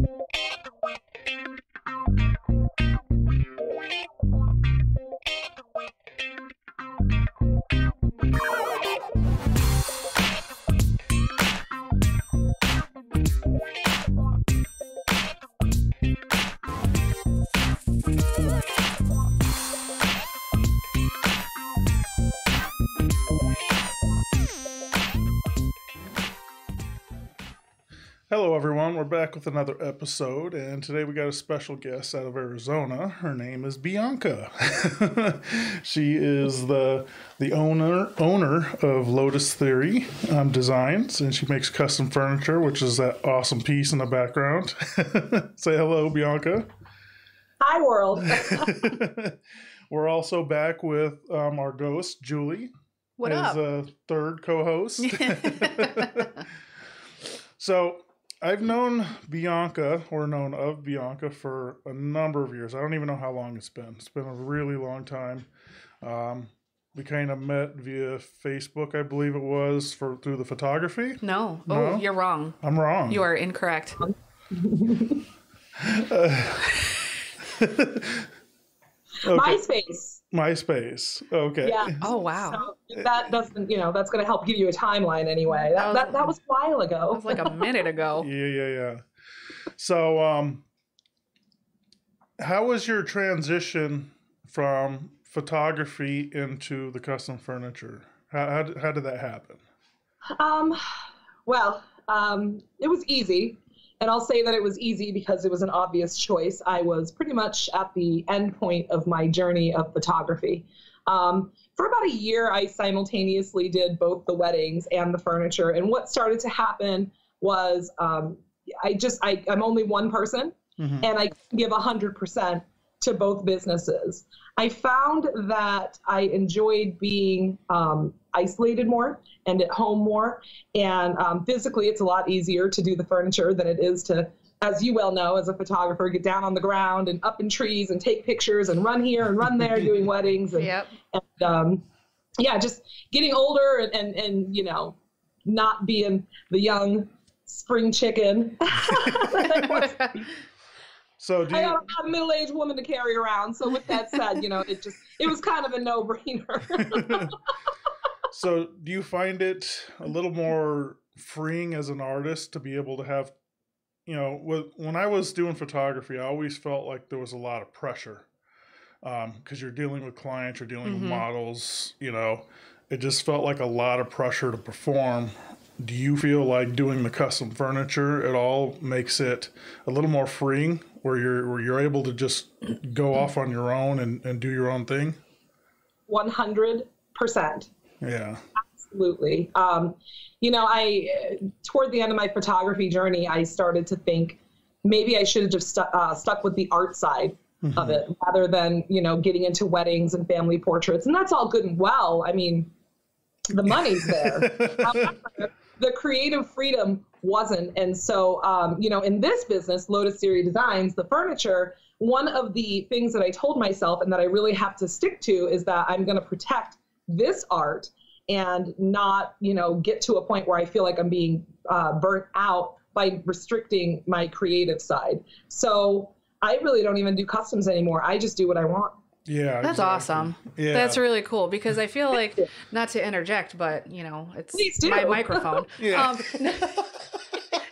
Bye. Hello, everyone. We're back with another episode, and today we got a special guest out of Arizona. Her name is Bianca. she is the the owner owner of Lotus Theory um, Designs, and she makes custom furniture, which is that awesome piece in the background. Say hello, Bianca. Hi, world. We're also back with um, our ghost, Julie, What as up? a third co-host. so I've known Bianca, or known of Bianca, for a number of years. I don't even know how long it's been. It's been a really long time. Um, we kind of met via Facebook, I believe it was, for through the photography. no. No? Oh, you're wrong. I'm wrong. You are incorrect. Okay. MySpace. MySpace. Okay. Yeah. Oh, wow. So that doesn't, you know, that's going to help give you a timeline anyway. That, that, that was a while That ago. was like a minute ago. Yeah, yeah, yeah. So, um, how was your transition from photography into the custom furniture? How, how, how did that happen? Um, well, um, it was easy. And I'll say that it was easy because it was an obvious choice. I was pretty much at the end point of my journey of photography. Um, for about a year, I simultaneously did both the weddings and the furniture. And what started to happen was um, I just, I, I'm only one person Mhm. and I give 100% to both businesses. I found that I enjoyed being um, isolated more and at home more. And um, physically, it's a lot easier to do the furniture than it is to, as you well know, as a photographer, get down on the ground and up in trees and take pictures and run here and run there doing weddings. And, Yep. and um, yeah, just getting older and, and, and, you know, not being the young spring chicken. So, do I you, got a middle-aged woman to carry around. So with that said, you know, it just it was kind of a no-brainer. so do you find it a little more freeing as an artist to be able to have, you know, with, when I was doing photography, I always felt like there was a lot of pressure because you're dealing with clients, you're dealing with Mhm. models, you know, it just felt like a lot of pressure to perform. Do you feel like doing the custom furniture at all makes it a little more freeing where you're where you're able to just go off on your own and, and do your own thing? One hundred percent, Yeah. absolutely. Um, you know, I toward the end of my photography journey, I started to think maybe I should have just stu- uh, stuck with the art side of it rather than you know getting into weddings and family portraits, and that's all good and well. I mean, the money's there. However, the creative freedom wasn't. And so, um, you know, in this business, Lotus Theory Designs, the furniture, one of the things that I told myself and that I really have to stick to is that I'm going to protect this art and not, you know, get to a point where I feel like I'm being uh, burnt out by restricting my creative side. So I really don't even do customs anymore. I just do what I want. Yeah. That's exactly. awesome. Yeah. That's really cool because I feel like not to interject, but you know, it's my microphone. Yeah. Um,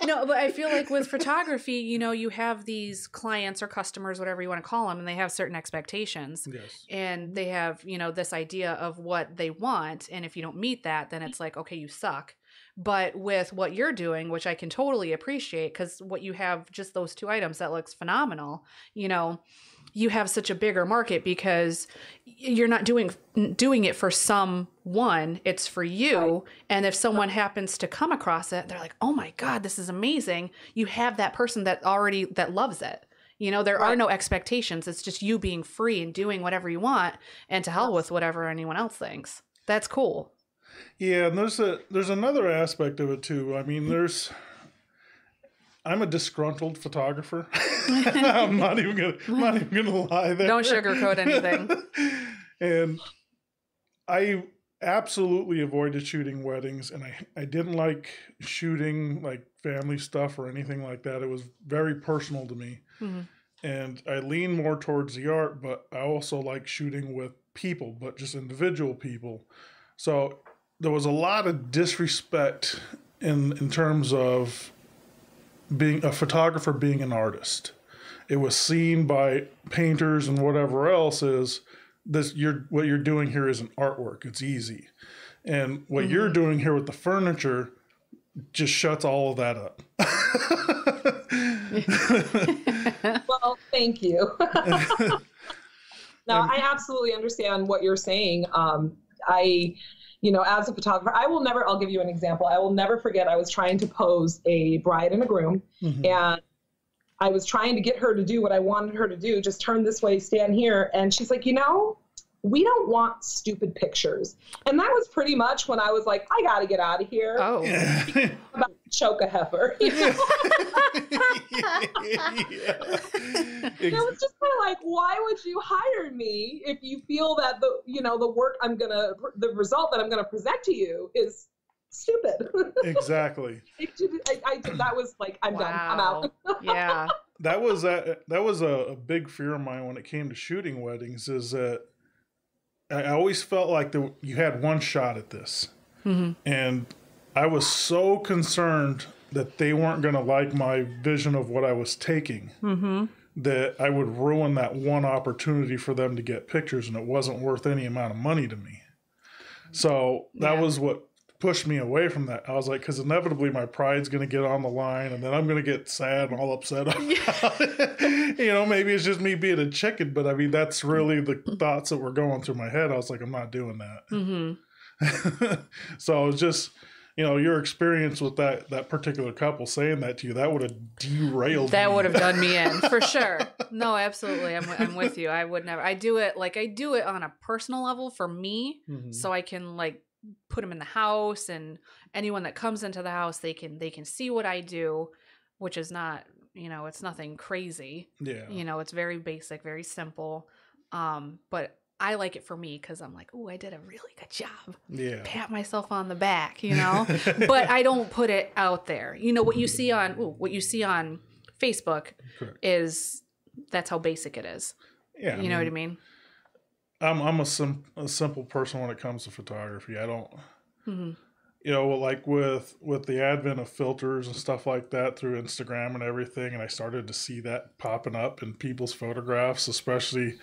no, but I feel like with photography, you know, you have these clients or customers, whatever you want to call them, and they have certain expectations. Yes. and they have you know this idea of what they want and if you don't meet that then it's like okay you suck but with what you're doing which i can totally appreciate because what you have just those two items that looks phenomenal you know you have such a bigger market because you're not doing doing it for someone it's for you Right. and if someone happens to come across it they're like oh my god this is amazing you have that person that already that loves it you know, there are no expectations. It's just you being free and doing whatever you want and to hell with whatever anyone else thinks. That's cool. Yeah, and there's a there's another aspect of it too. I mean, there's I'm a disgruntled photographer. I'm not even gonna I'm not even gonna lie there. Don't sugarcoat anything. and I absolutely avoided shooting weddings and I, I didn't like shooting like family stuff or anything like that. It was very personal to me. Mhm. And I lean more towards the art, but I also like shooting with people, but just individual people. So there was a lot of disrespect in in terms of being a photographer being an artist. It was seen by painters and whatever else is this you're what you're doing here isn't artwork. It's easy. And what you're doing here with the furniture just shuts all of that up. well, thank you. no, I absolutely understand what you're saying. Um, I, you know, as a photographer, I will never, I'll give you an example. I will never forget, I was trying to pose a bride and a groom, Mhm. and I was trying to get her to do what I wanted her to do just turn this way, stand here. And she's like, you know, we don't want stupid pictures. And that was pretty much when I was like, I got to get out of here. Oh. Yeah. About to choke a heifer. You know? yeah. it was just kind of like why would you hire me if you feel that the you know the work i'm gonna the result that i'm gonna present to you is stupid exactly. It I, I did- that was like i'm done i'm out yeah. That was a, that was a, a big fear of mine when it came to shooting weddings. Is that I I always felt like the, you had one shot at this, Mhm. and I was so concerned that they weren't going to like my vision of what I was taking. Mm-hmm. that I would ruin that one opportunity for them to get pictures and it wasn't worth any amount of money to me. So that Yeah. was what pushed me away from that. I was like, because inevitably my pride's going to get on the line and then I'm going to get sad and all upset. You know, maybe it's just me being a chicken, but I mean, that's really the thoughts that were going through my head. I was like, I'm not doing that. Mm-hmm. so it was just, you know, your experience with that that particular couple saying that to you, that would have derailed That would have done me in for sure. No, absolutely. I'm, I'm with you. I would never. I do it like I do it on a personal level for me, Mhm. so I can like put them in the house, and anyone that comes into the house, they can they can see what I do, which is not you know it's nothing crazy. yeah. You know, it's very basic, very simple. Um, but I like it for me because I'm like, oh, I did a really good job. Yeah. Pat myself on the back, you know. but I don't put it out there. You know what you see on ooh, what you see on Facebook Correct. is that's how basic it is. Yeah. you know what I mean? I'm I'm a, sim- a simple person when it comes to photography. I don't, hmm you know, like with with the advent of filters and stuff like that through Instagram and everything, and I started to see that popping up in people's photographs, especially,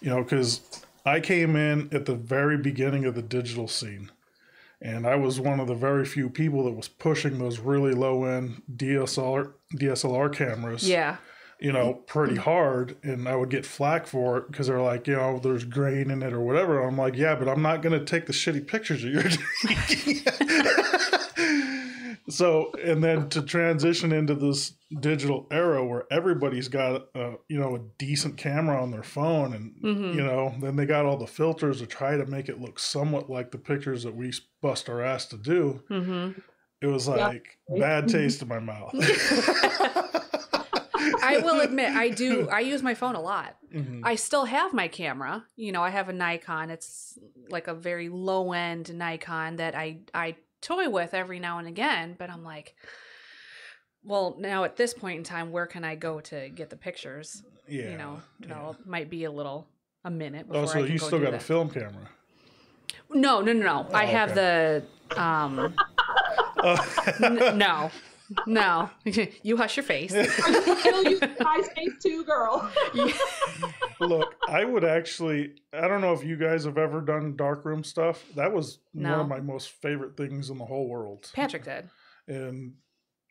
you know, because I came in at the very beginning of the digital scene. And I was one of the very few people that was pushing those really low end DSLR DSLR cameras. Yeah. you know, pretty hard, and I would get flack for it because they're like, you know, there's grain in it or whatever. I'm like, yeah, but I'm not going to take the shitty pictures that you're taking. So, and then to transition into this digital era where everybody's got, a, you know, a decent camera on their phone, and Mhm. you know, then they got all the filters to try to make it look somewhat like the pictures that we bust our ass to do. hmm It was Yeah. like bad taste in my mouth. I will admit, I do. I use my phone a lot. Mhm. I still have my camera. You know, I have a Nikon. It's like a very low end Nikon that I I toy with every now and again. But I'm like, well, now at this point in time, where can I go to get the pictures? yeah, you know, yeah. well, might be a little a minute. Before Oh, so I can you go still do got a film camera? No, no, no, no. I Oh, have the um. n- no, no. you hush your face. Still use MySpace too, girl. Look, I would actually. I don't know if you guys have ever done darkroom stuff. That was one of my most favorite things in the whole world. Patrick did. And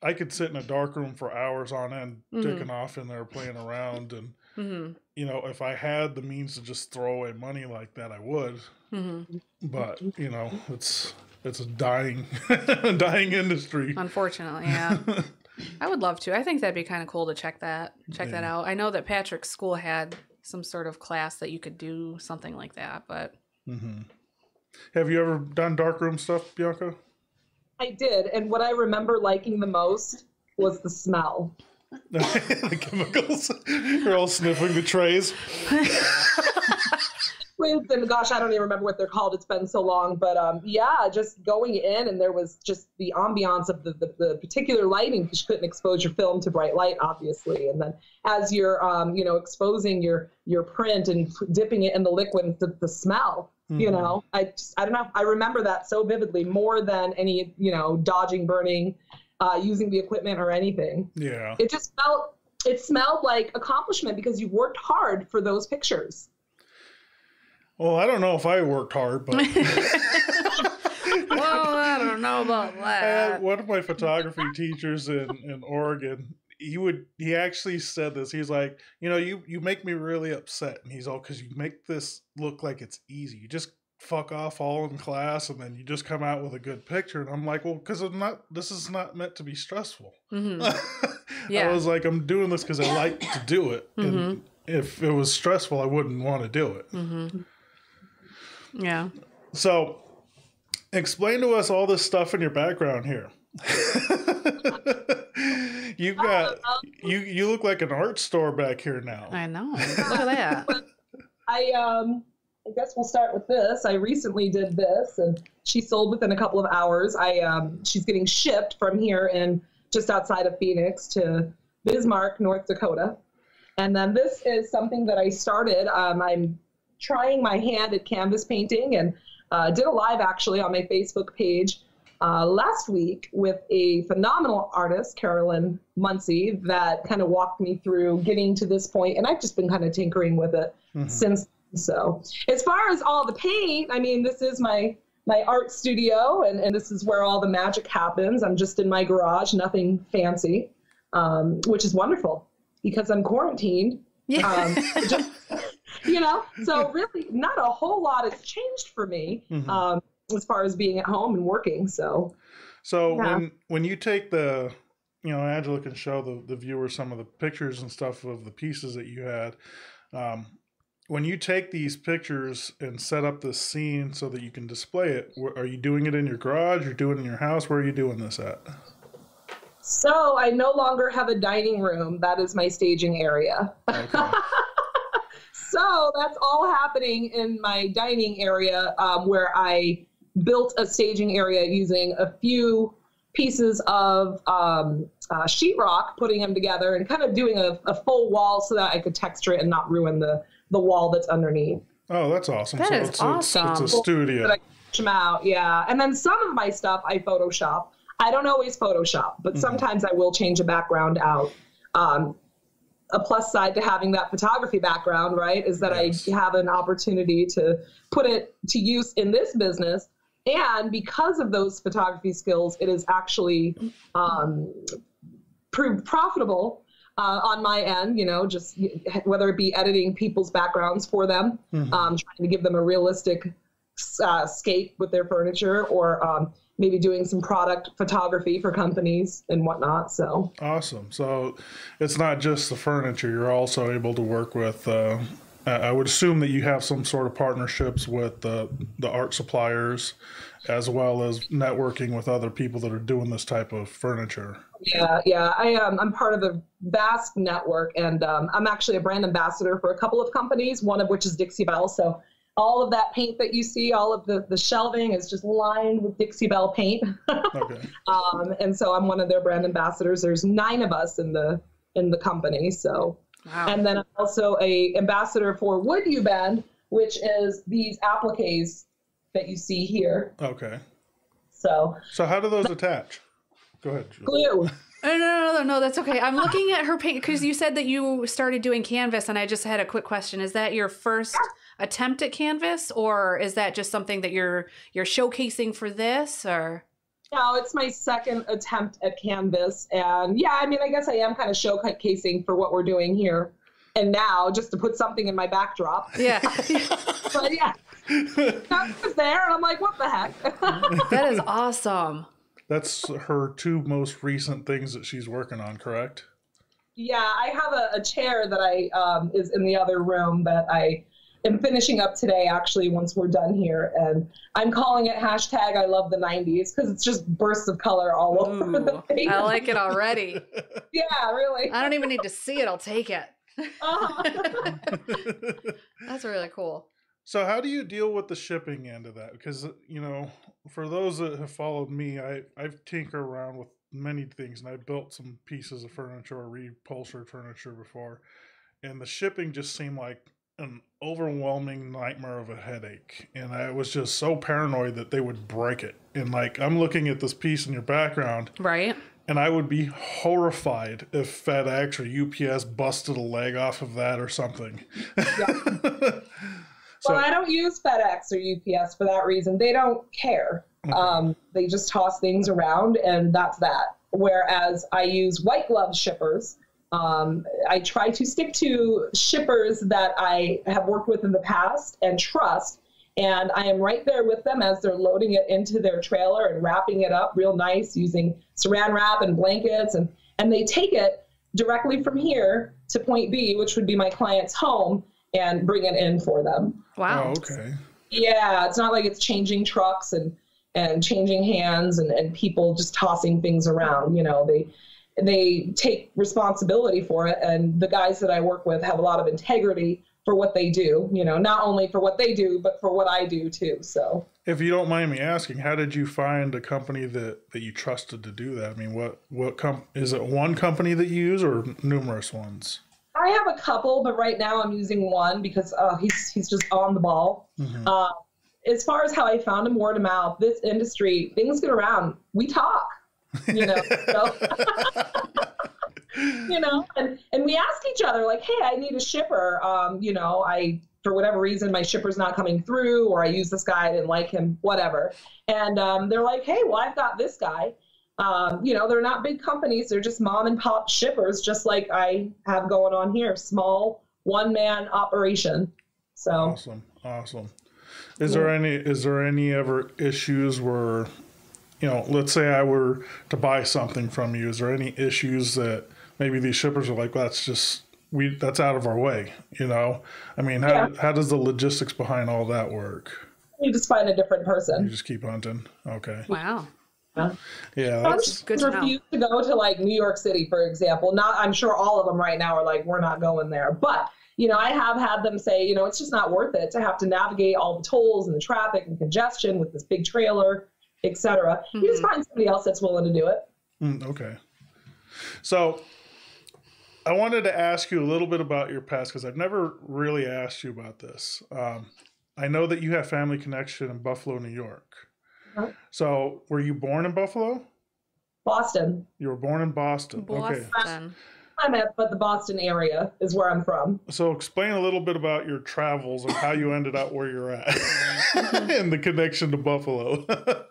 I could sit in a darkroom for hours on end, Mhm. ticking off in there, playing around. And hmm you know, if I had the means to just throw away money like that, I would. hmm But you know, it's it's a dying, dying industry. Unfortunately, yeah. I would love to. I think that'd be kind of cool to check that check that out. I know that Patrick's school had some sort of class that you could do something like that, but hmm Have you ever done darkroom stuff, Bianca? I did, and what I remember liking the most was the smell. the chemicals. You're all sniffing the trays. and gosh, I don't even remember what they're called. It's been so long, but um, yeah, just going in and there was just the ambiance of the, the, the particular lighting because you couldn't expose your film to bright light, obviously. And then as you're um, you know exposing your your print and dipping it in the liquid, the, the smell. Mm-hmm. You know, I just, I don't know. I remember that so vividly, more than any you know dodging, burning, uh, using the equipment or anything. Yeah, it just felt it smelled like accomplishment because you worked hard for those pictures. Well, I don't know if I worked hard, but. well, I don't know about that. one of my photography teachers in, in Oregon, he would he actually said this. He's like, you know, you you make me really upset, and he's all because you make this look like it's easy. You just fuck off all in class, and then you just come out with a good picture. And I'm like, well, because I'm not. This is not meant to be stressful. Mm-hmm. yeah. I was like, I'm doing this because I like to do it, mm-hmm. and if it was stressful, I wouldn't want to do it. Mm-hmm. Yeah. So, explain to us all this stuff in your background here. you got you you look like an art store back here now. I know. Look at that. I um I guess we'll start with this. I recently did this and she sold within a couple of hours. I um she's getting shipped from here in just outside of Phoenix to Bismarck, North Dakota. And then this is something that I started. Um, I'm trying my hand at canvas painting and uh, did a live actually on my Facebook page uh, last week with a phenomenal artist, Carolyn Muncie, that kind of walked me through getting to this point, and I've just been kind of tinkering with it mm-hmm. since. So, as far as all the paint, I mean, this is my my art studio, and, and this is where all the magic happens. I'm just in my garage, nothing fancy, um, which is wonderful because I'm quarantined. Yeah. Um, just, you know, so really not a whole lot has changed for me mm-hmm. um, as far as being at home and working. So, so yeah. when when you take the, you know, Angela can show the the viewer some of the pictures and stuff of the pieces that you had. Um, when you take these pictures and set up this scene so that you can display it, are you doing it in your garage? You're doing it in your house? Where are you doing this at? So I no longer have a dining room. That is my staging area. Okay. so that's all happening in my dining area um, where I built a staging area using a few pieces of um, uh, sheetrock, putting them together and kind of doing a, a, full wall so that I could texture it and not ruin the, the wall that's underneath. Oh, that's awesome. That so is it's, awesome. It's, it's a studio. I them out, yeah. And then some of my stuff I Photoshop. I don't always Photoshop, but mm-hmm. sometimes I will change a background out. Um, a plus side to having that photography background, right, is that yes. I have an opportunity to put it to use in this business. And because of those photography skills, it is actually um, proved profitable uh, on my end, you know, just whether it be editing people's backgrounds for them, mm-hmm. um, trying to give them a realistic uh, scape with their furniture, or um, maybe doing some product photography for companies and whatnot. So awesome. So it's not just the furniture; you're also able to work with. Uh, I would assume that you have some sort of partnerships with the the art suppliers, as well as networking with other people that are doing this type of furniture. Yeah, yeah. I am. Um, I'm part of a vast network, and um, I'm actually a brand ambassador for a couple of companies. One of which is Dixie Belle. So all of that paint that you see, all of the, the shelving is just lined with Dixie Belle paint. okay. Um, and so I'm one of their brand ambassadors. There's nine of us in the in the company. So, wow. and then I'm also a ambassador for WoodUBend, which is these appliques that you see here. Okay. So. So how do those attach? Go ahead. Glue. No, no, no, no, that's okay. I'm looking at her paint because you said that you started doing canvas, and I just had a quick question. Is that your first attempt at canvas, or is that just something that you're you're showcasing for this, or? No, it's my second attempt at canvas, and yeah, I mean, I guess I am kind of showcasing for what we're doing here and now, just to put something in my backdrop. Yeah. but yeah, that was there, and I'm like, what the heck? that is awesome. That's her two most recent things that she's working on, correct? Yeah, I have a, a chair that I um, is in the other room that I am finishing up today. Actually, once we're done here, and I'm calling it hashtag I love the '90s because it's just bursts of color all Ooh, over the face. I like it already. yeah, really. I don't even need to see it. I'll take it. Uh-huh. That's really cool. So how do you deal with the shipping end of that? Because you know, for those that have followed me, I I've tinkered around with many things, and I built some pieces of furniture or repulsored furniture before, and the shipping just seemed like an overwhelming nightmare of a headache, and I was just so paranoid that they would break it. And like I'm looking at this piece in your background, Right. and I would be horrified if FedEx or UPS busted a leg off of that or something. so well, I don't use FedEx or UPS for that reason. They don't care. Um, they just toss things around, and that's that. Whereas I use white glove shippers. Um, I try to stick to shippers that I have worked with in the past and trust. And I am right there with them as they're loading it into their trailer and wrapping it up real nice using saran wrap and blankets. And, and they take it directly from here to point B, which would be my client's home, and bring it in for them. Wow. oh, okay. Yeah, it's not like it's changing trucks and and changing hands and, and people just tossing things around. You know, they they take responsibility for it and the guys that I work with have a lot of integrity for what they do, you know, not only for what they do, but for what I do too. So If you don't mind me asking, how did you find a company that, that you trusted to do that? I mean, what what com- is it? One company that you use or numerous ones? I have a couple, but right now I'm using one because uh, he's he's just on the ball. Mhm. Uh, as far as how I found him, word of mouth. This industry, things get around. We talk, you know. so, you know, and and we ask each other like, "Hey, I need a shipper." Um, you know, I for whatever reason my shipper's not coming through, or I use this guy, I didn't like him, whatever. And um, they're like, "Hey, well, I've got this guy." Um, you know, they're not big companies; they're just mom and pop shippers, just like I have going on here, small one man operation. So. Awesome, awesome. Is there any is there any ever issues where, you know, let's say I were to buy something from you, is there any issues that maybe these shippers are like, well, that's just we that's out of our way, you know? I mean, how Yeah. how does the logistics behind all that work? You just find a different person. You just keep hunting, okay? Wow. Yeah, Some that's good to refuse to go to like New York City, for example. Not, I'm sure all of them right now are like, we're not going there. But you know, I have had them say, you know, it's just not worth it to have to navigate all the tolls and the traffic and congestion with this big trailer, etc. You just Mm-hmm. find somebody else that's willing to do it. Mm, okay. So I wanted to ask you a little bit about your past because I've never really asked you about this. Um, I know that you have family connection in Buffalo, New York. Uh-huh. So were you born in Buffalo? Boston, You were born in Boston. Okay. Boston. I'm at, but the Boston area is where I'm from. So explain a little bit about your travels and how you ended up where you're at and the connection to Buffalo.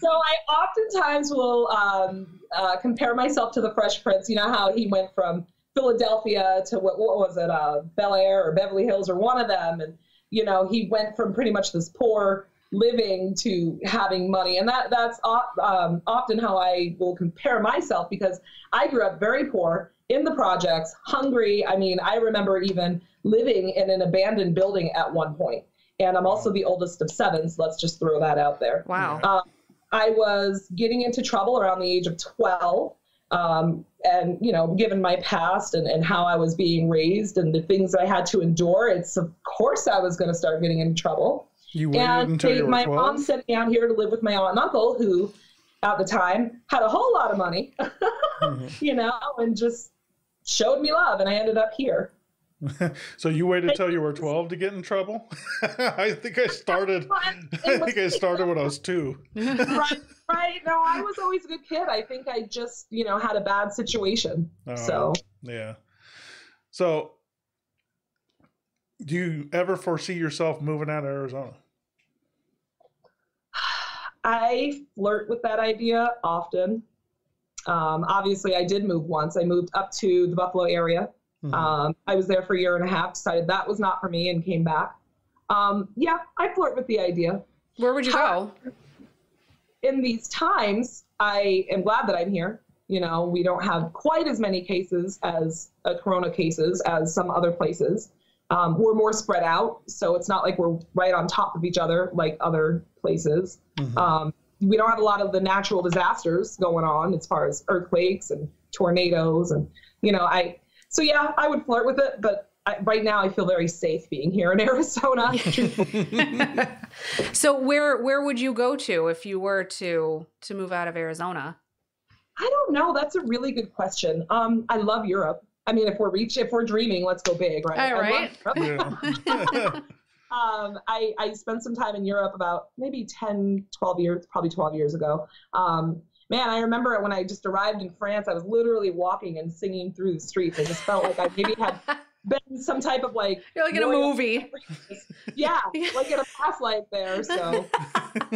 So I oftentimes will um, uh, compare myself to the Fresh Prince. You know how he went from Philadelphia to what, what was it, uh, Bel Air or Beverly Hills or one of them, and you know he went from pretty much this poor living to having money, and that that's um, often how I will compare myself because I grew up very poor in the projects, hungry. I mean, I remember even living in an abandoned building at one point. And I'm also the oldest of seven, so let's just throw that out there. Wow. Um, I was getting into trouble around the age of 12. Um, and, you know, given my past and, and how I was being raised and the things I had to endure, it's of course I was going to start getting into trouble. you waited And until they, you were my 12? mom sent me out here to live with my aunt and uncle, who at the time had a whole lot of money, Mhm. you know, and just showed me love. And I ended up here. So you waited till you were 12 to get in trouble? I think I started I think I started when I was 2. right, right. No, I was always a good kid. I think I just, you know, had a bad situation. Oh, So yeah. So do you ever foresee yourself moving out of Arizona? I flirt with that idea often. Um, obviously, I did move once. I moved up to the Buffalo area. Mhm. Um, I was there for a year and a half, decided that was not for me, and came back. Um, yeah, I flirt with the idea. Where would you go? In these times, I am glad that I'm here. You know, we don't have quite as many cases as uh, corona cases as some other places. Um, we're more spread out, so it's not like we're right on top of each other like other places. Mhm. Um, we don't have a lot of the natural disasters going on as far as earthquakes and tornadoes and you know I so yeah I would flirt with it but I, right now I feel very safe being here in Arizona. so where where would you go to if you were to to move out of Arizona? I don't know. That's a really good question. Um, I love Europe. I mean, if we're reach, if we're dreaming, let's go big, right? All right. Yeah. um, I, I spent some time in Europe about maybe 10, 12 years, probably 12 years ago. Um, man, I remember when I just arrived in France, I was literally walking and singing through the streets. I just felt like I maybe had been some type of like. You're like in a movie. Yeah, like in a past life there. So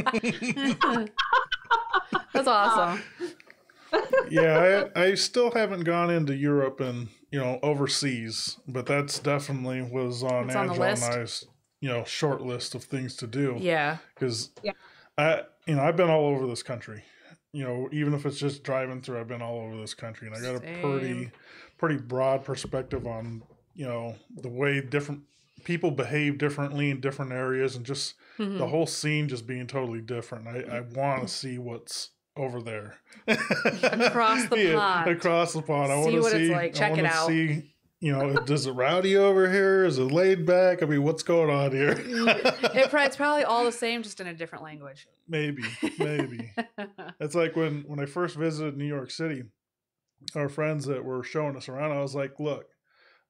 That's awesome. yeah, I, I still haven't gone into Europe and you know overseas, but that's definitely was on It's on Angela list. and I's you know short list of things to do. yeah. because Yeah. I you know I've been all over this country. You know, even if it's just driving through, I've been all over this country, and I got a pretty pretty broad perspective on you know the way different people behave differently in different areas, and just Mhm. the whole scene just being totally different. I, I want to see what's over there Across the pond. Across the pond, I want to what see. it's like. Check I it out. See, you know, does it rowdy over here? Is it laid back? I mean, what's going on here? Mm, it, it's probably all the same, just in a different language. maybe, maybe. It's like when when I first visited New York City, our friends that were showing us around, I was like, "Look,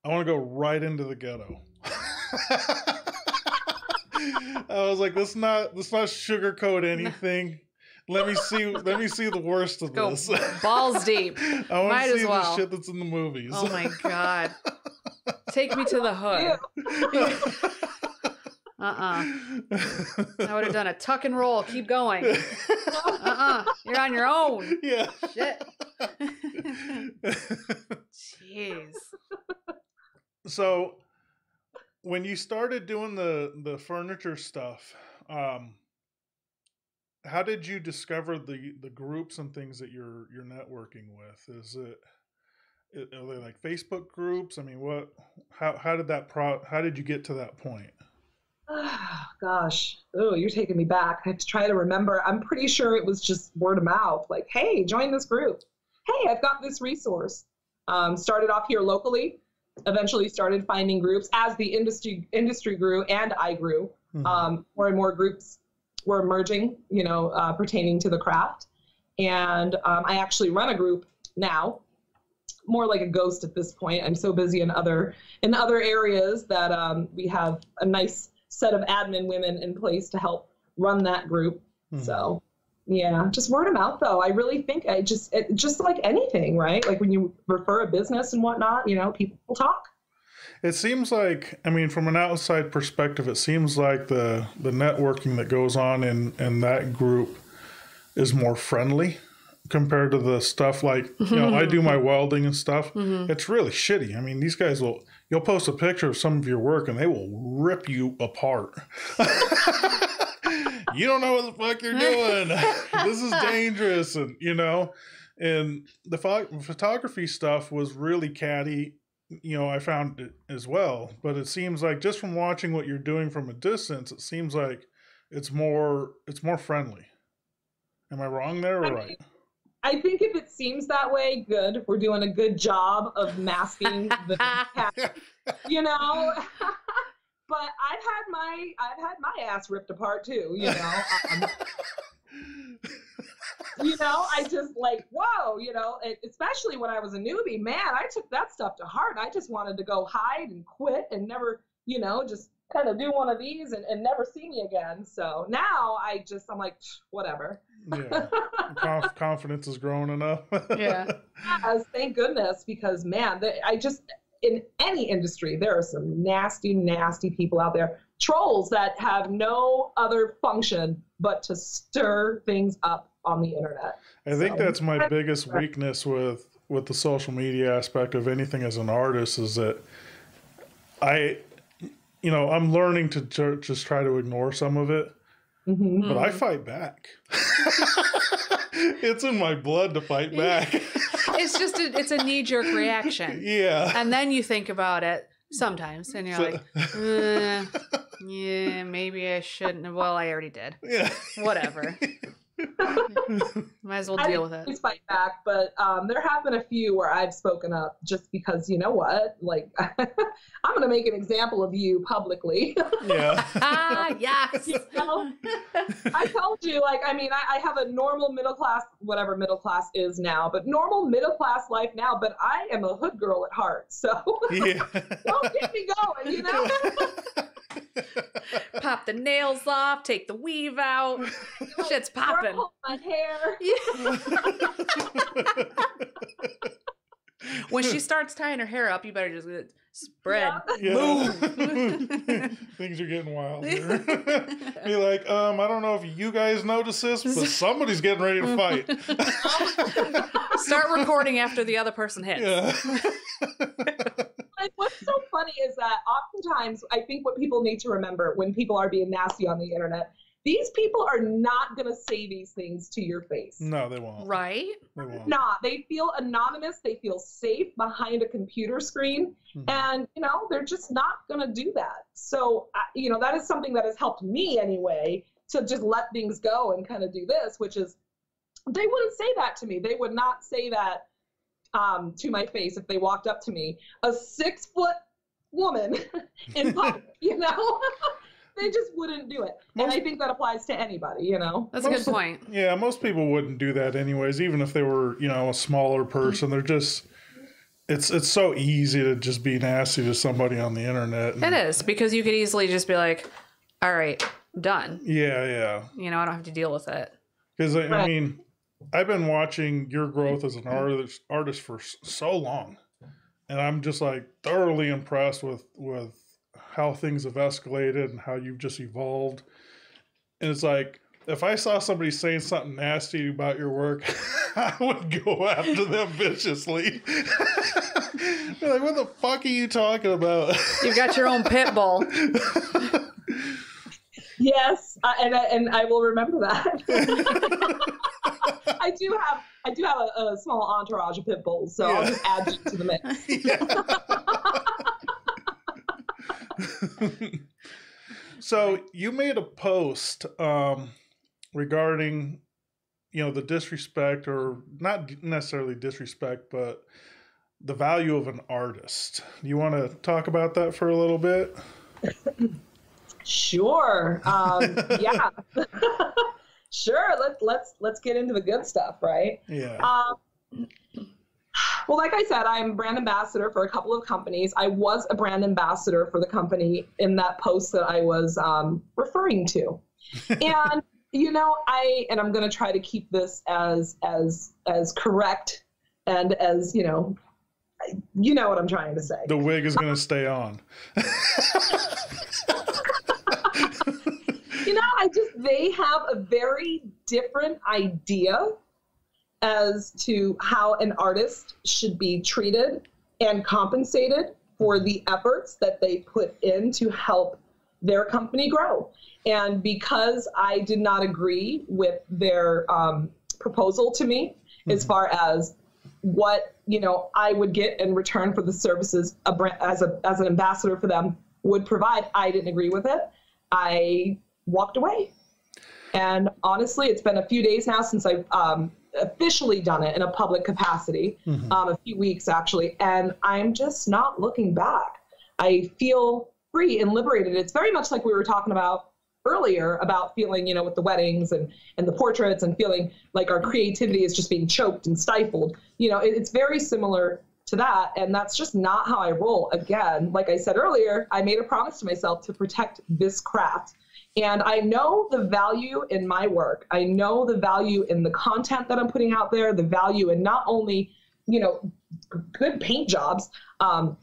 I want to go right into the ghetto." I was like, "Let's not let's not sugarcoat anything. Let me see let me see the worst of Go this. balls deep. I want might to as see well. the shit that's in the movies." Oh my god. Take me to the hood. Uh uh I would have done a tuck and roll. Keep going. Uh uh you are on your own. yeah. Shit. Jeez. so when you started doing the the furniture stuff um how did you discover the the groups and things that you're you're networking with is it are they like facebook groups i mean what how how did that pro how did you get to that point Gosh, oh, you're taking me back. I have to try to remember. I'm pretty sure it was just word of mouth. Like, hey, join this group. Hey, I've got this resource. Um, started off here locally. Eventually, started finding groups as the industry industry grew and I grew. Mhm. Um, more and more groups were emerging, you know, uh, pertaining to the craft. And um, I actually run a group now, more like a ghost at this point. I'm so busy in other in other areas that um, we have a nice set of admin women in place to help run that group. Mhm. So, yeah, just word of mouth though. I really think I just it, just like anything, right? Like when you refer a business and whatnot, you know, people talk. It seems like, I mean, from an outside perspective, it seems like the the networking that goes on in in that group is more friendly compared to the stuff like you know I do my welding and stuff. Mm-hmm. It's really shitty. I mean, these guys will you'll post a picture of some of your work and they will rip you apart. you don't know what the fuck you're doing. this is dangerous, and you know, and the pho- photography stuff was really catty you know, I found it as well. But it seems like just from watching what you're doing from a distance, it seems like it's more it's more friendly. Am I wrong there or I right? I think if it seems that way, good. We're doing a good job of masking the you know. but I've had my I've had my ass ripped apart too, you know. Um, You know, I just like, whoa, you know, especially when I was a newbie, man, I took that stuff to heart. I just wanted to go hide and quit and never, you know, just kind of do one of these and, and never see me again. So now I just, I'm like, whatever. yeah. Conf- confidence is growing enough. Yeah. Yes, thank goodness, because man, the, I just in any industry there are some nasty, nasty people out there, trolls that have no other function but to stir things up on the internet. I think So- that's my biggest weakness with with the social media aspect of anything as an artist is that I, you know, I'm learning to ju- just try to ignore some of it, hmm but I fight back. it's in my blood to fight back. It's just a, it's a knee jerk reaction. yeah. And then you think about it sometimes and you're So- like, uh, yeah, maybe I shouldn't. Well, I already did. yeah. Whatever. Might as well deal didn't with it. always fight back, but um, there have been a few where I've spoken up just because you know what, like I'm going to make an example of you publicly. Yeah. ah, yes. You know? I told you, like, I mean, I, I have a normal middle class, whatever middle class is now, but normal middle class life now. But I am a hood girl at heart, so Yeah. don't get me going, you know. Pop the nails off, take the weave out. Shit's popping. Curl my hair. When she starts tying her hair up, you better just spread. Yeah. Things are getting wild here. Be like, um, I don't know if you guys notice this, but somebody's getting ready to fight. Start recording after the other person hits. Yeah. And what's so funny is that oftentimes I think what people need to remember when people are being nasty on the internet, these people are not going to say these things to your face. No, they won't. Right? They won't. Not. They feel anonymous. They feel safe behind a computer screen. Mhm. And, you know, they're just not going to do that. So, you know, that is something that has helped me anyway to just let things go and kind of do this, which is they wouldn't say that to me. They would not say that um, to my face if they walked up to me. A six foot woman in public, you know? they just wouldn't do it. And I think that applies to anybody, you know? That's a good Most of- point. Yeah, most people wouldn't do that anyways, even if they were, you know, a smaller person. They're just it's it's so easy to just be nasty to somebody on the internet. and- It is because you could easily just be like, all right, done. Yeah, yeah. You know, I don't have to deal with it. Because I, I mean, I've been watching your growth as an artist artist for so long, and I'm just like thoroughly impressed with with how things have escalated and how you've just evolved. And it's like if I saw somebody saying something nasty about your work, I would go after them viciously. Be like, what the fuck are you talking about? You've got your own pit bull. Yes, uh, and I, and I will remember that. I do have I do have a, a small entourage of pit bulls, so I'll just add you to the mix. so you made a post um, regarding you know the disrespect or not necessarily disrespect but the value of an artist Do you want to talk about that for a little bit Sure. Um, yeah. sure. Let's let's let's get into the good stuff, right? yeah Um, well, like I said, I'm brand ambassador for a couple of companies. I was a brand ambassador for the company in that post that I was um, referring to, and you know, I and I'm going to try to keep this as as as correct and as you know, you know what I'm trying to say. the wig is going to stay on you know, I just they have a very different idea as to how an artist should be treated and compensated for the efforts that they put in to help their company grow. And because I did not agree with their um, proposal to me, as Mhm. far as what you know I would get in return for the services a brand, as a as an ambassador for them would provide, I didn't agree with it. I walked away. And honestly, it's been a few days now since I've um, officially done it in a public capacity, Mhm. um, a few weeks actually, and I'm just not looking back. I feel free and liberated. It's very much like we were talking about earlier about feeling, you know, with the weddings and, and the portraits and feeling like our creativity is just being choked and stifled. You know, it, it's very similar to that. And that's just not how I roll. Again, like I said earlier, I made a promise to myself to protect this craft. And I know the value in my work. I know the value in the content that I'm putting out there, the value in not only, you know, good paint jobs, um,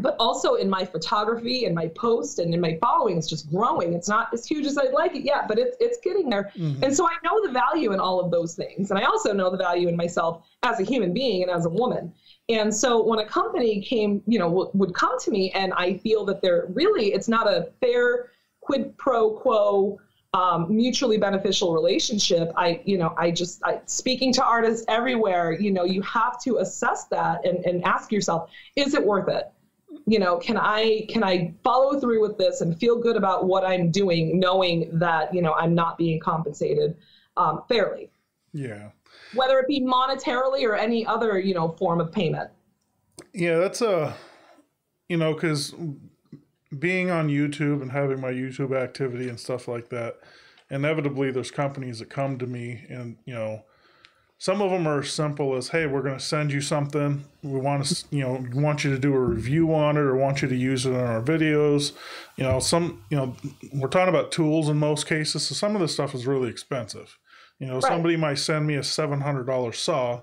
but also in my photography and my post and in my following is just growing. It's not as huge as I'd like it yet, but it's it's getting there. Mhm. And so I know the value in all of those things. And I also know the value in myself as a human being and as a woman. And so when a company came, you know, w- would come to me and I feel that they're really, it's not a fair quid pro quo, um, mutually beneficial relationship. I, you know, I just, I, speaking to artists everywhere, you know, you have to assess that and, and ask yourself, is it worth it? you know can i can i follow through with this and feel good about what i'm doing knowing that you know i'm not being compensated um, fairly. Yeah. Whether it be monetarily or any other, you know, form of payment. Yeah, that's a, you know, because being on YouTube and having my YouTube activity and stuff like that, inevitably there's companies that come to me and, you know, some of them are simple as, hey, we're going to send you something. We want to, you know, want you to do a review on it or want you to use it in our videos. You know, some, you know, we're talking about tools in most cases. So some of this stuff is really expensive. You know, Right. somebody might send me a $700 saw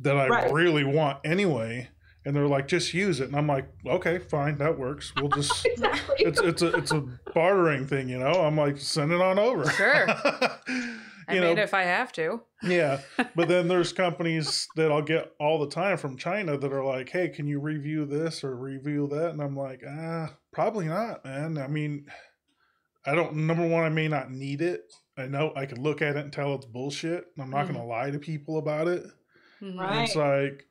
that I Right. really want anyway. And they're like, just use it. And I'm like, okay, fine, that works. We'll just, Exactly. it's, it's a, it's a bartering thing, you know? I'm like, send it on over. Sure. I you mean, know, if I have to. yeah, but then there's companies that I'll get all the time from China that are like, "Hey, can you review this or review that?" And I'm like, "Ah, probably not, man. I mean, I don't. Number one, I may not need it. I know I can look at it and tell it's bullshit. I'm not going to lie to people about it. Mhm. Right. It's like,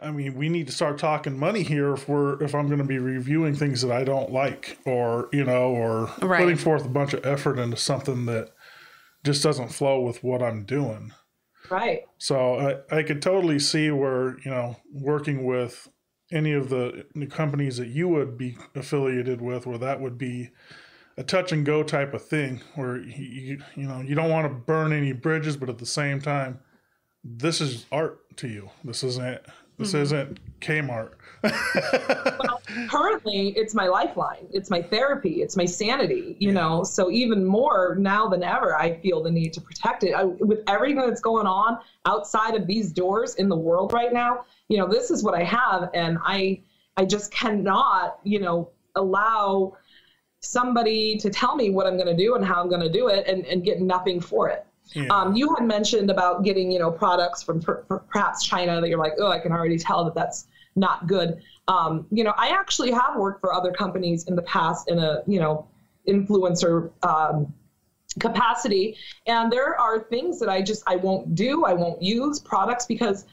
I mean, we need to start talking money here if we're if I'm going to be reviewing things that I don't like, or you know, or Right. putting forth a bunch of effort into something that just doesn't flow with what I'm doing. right. So I, I could totally see where, you know, working with any of the, the companies that you would be affiliated with, where that would be a touch and go type of thing, where you, you, you know, you don't want to burn any bridges, but at the same time, this is art to you. This isn't, this mm-hmm. isn't Kmart. Well, currently, it's my lifeline. It's my therapy. It's my sanity. You know, so even more now than ever, I feel the need to protect it. I, with everything that's going on outside of these doors in the world right now, you know, this is what I have, and I, I just cannot, you know, allow somebody to tell me what I'm going to do and how I'm going to do it, and, and get nothing for it. Yeah. Um, you had mentioned about getting, you know, products from per, per- perhaps China that you're like, oh, I can already tell that that's not good. Um, you know, I actually have worked for other companies in the past in a, you know, influencer um, capacity, and there are things that I just I won't do. I won't use products because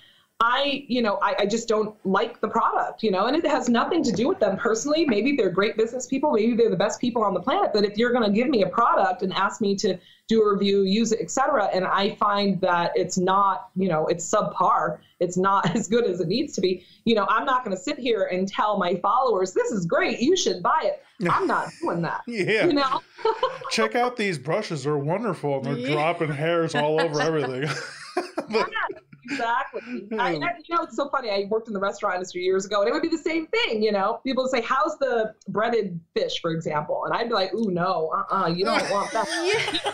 I, you know, I, I just don't like the product, you know, and it has nothing to do with them personally. Maybe they're great business people, maybe they're the best people on the planet. But if you're going to give me a product and ask me to do a review, use it, etc., and I find that it's not, you know, it's subpar, it's not as good as it needs to be, you know, I'm not going to sit here and tell my followers this is great, you should buy it. I'm not doing that. yeah. You know, Check out these brushes. They're wonderful and they're Yeah. dropping hairs all over everything. Yeah, exactly. I, and, you know, it's so funny. I worked in the restaurant industry years ago, and it would be the same thing. You know, people would say, "How's the breaded fish?" for example, and I'd be like, "Ooh, no, uh-uh, you don't want that." Yeah.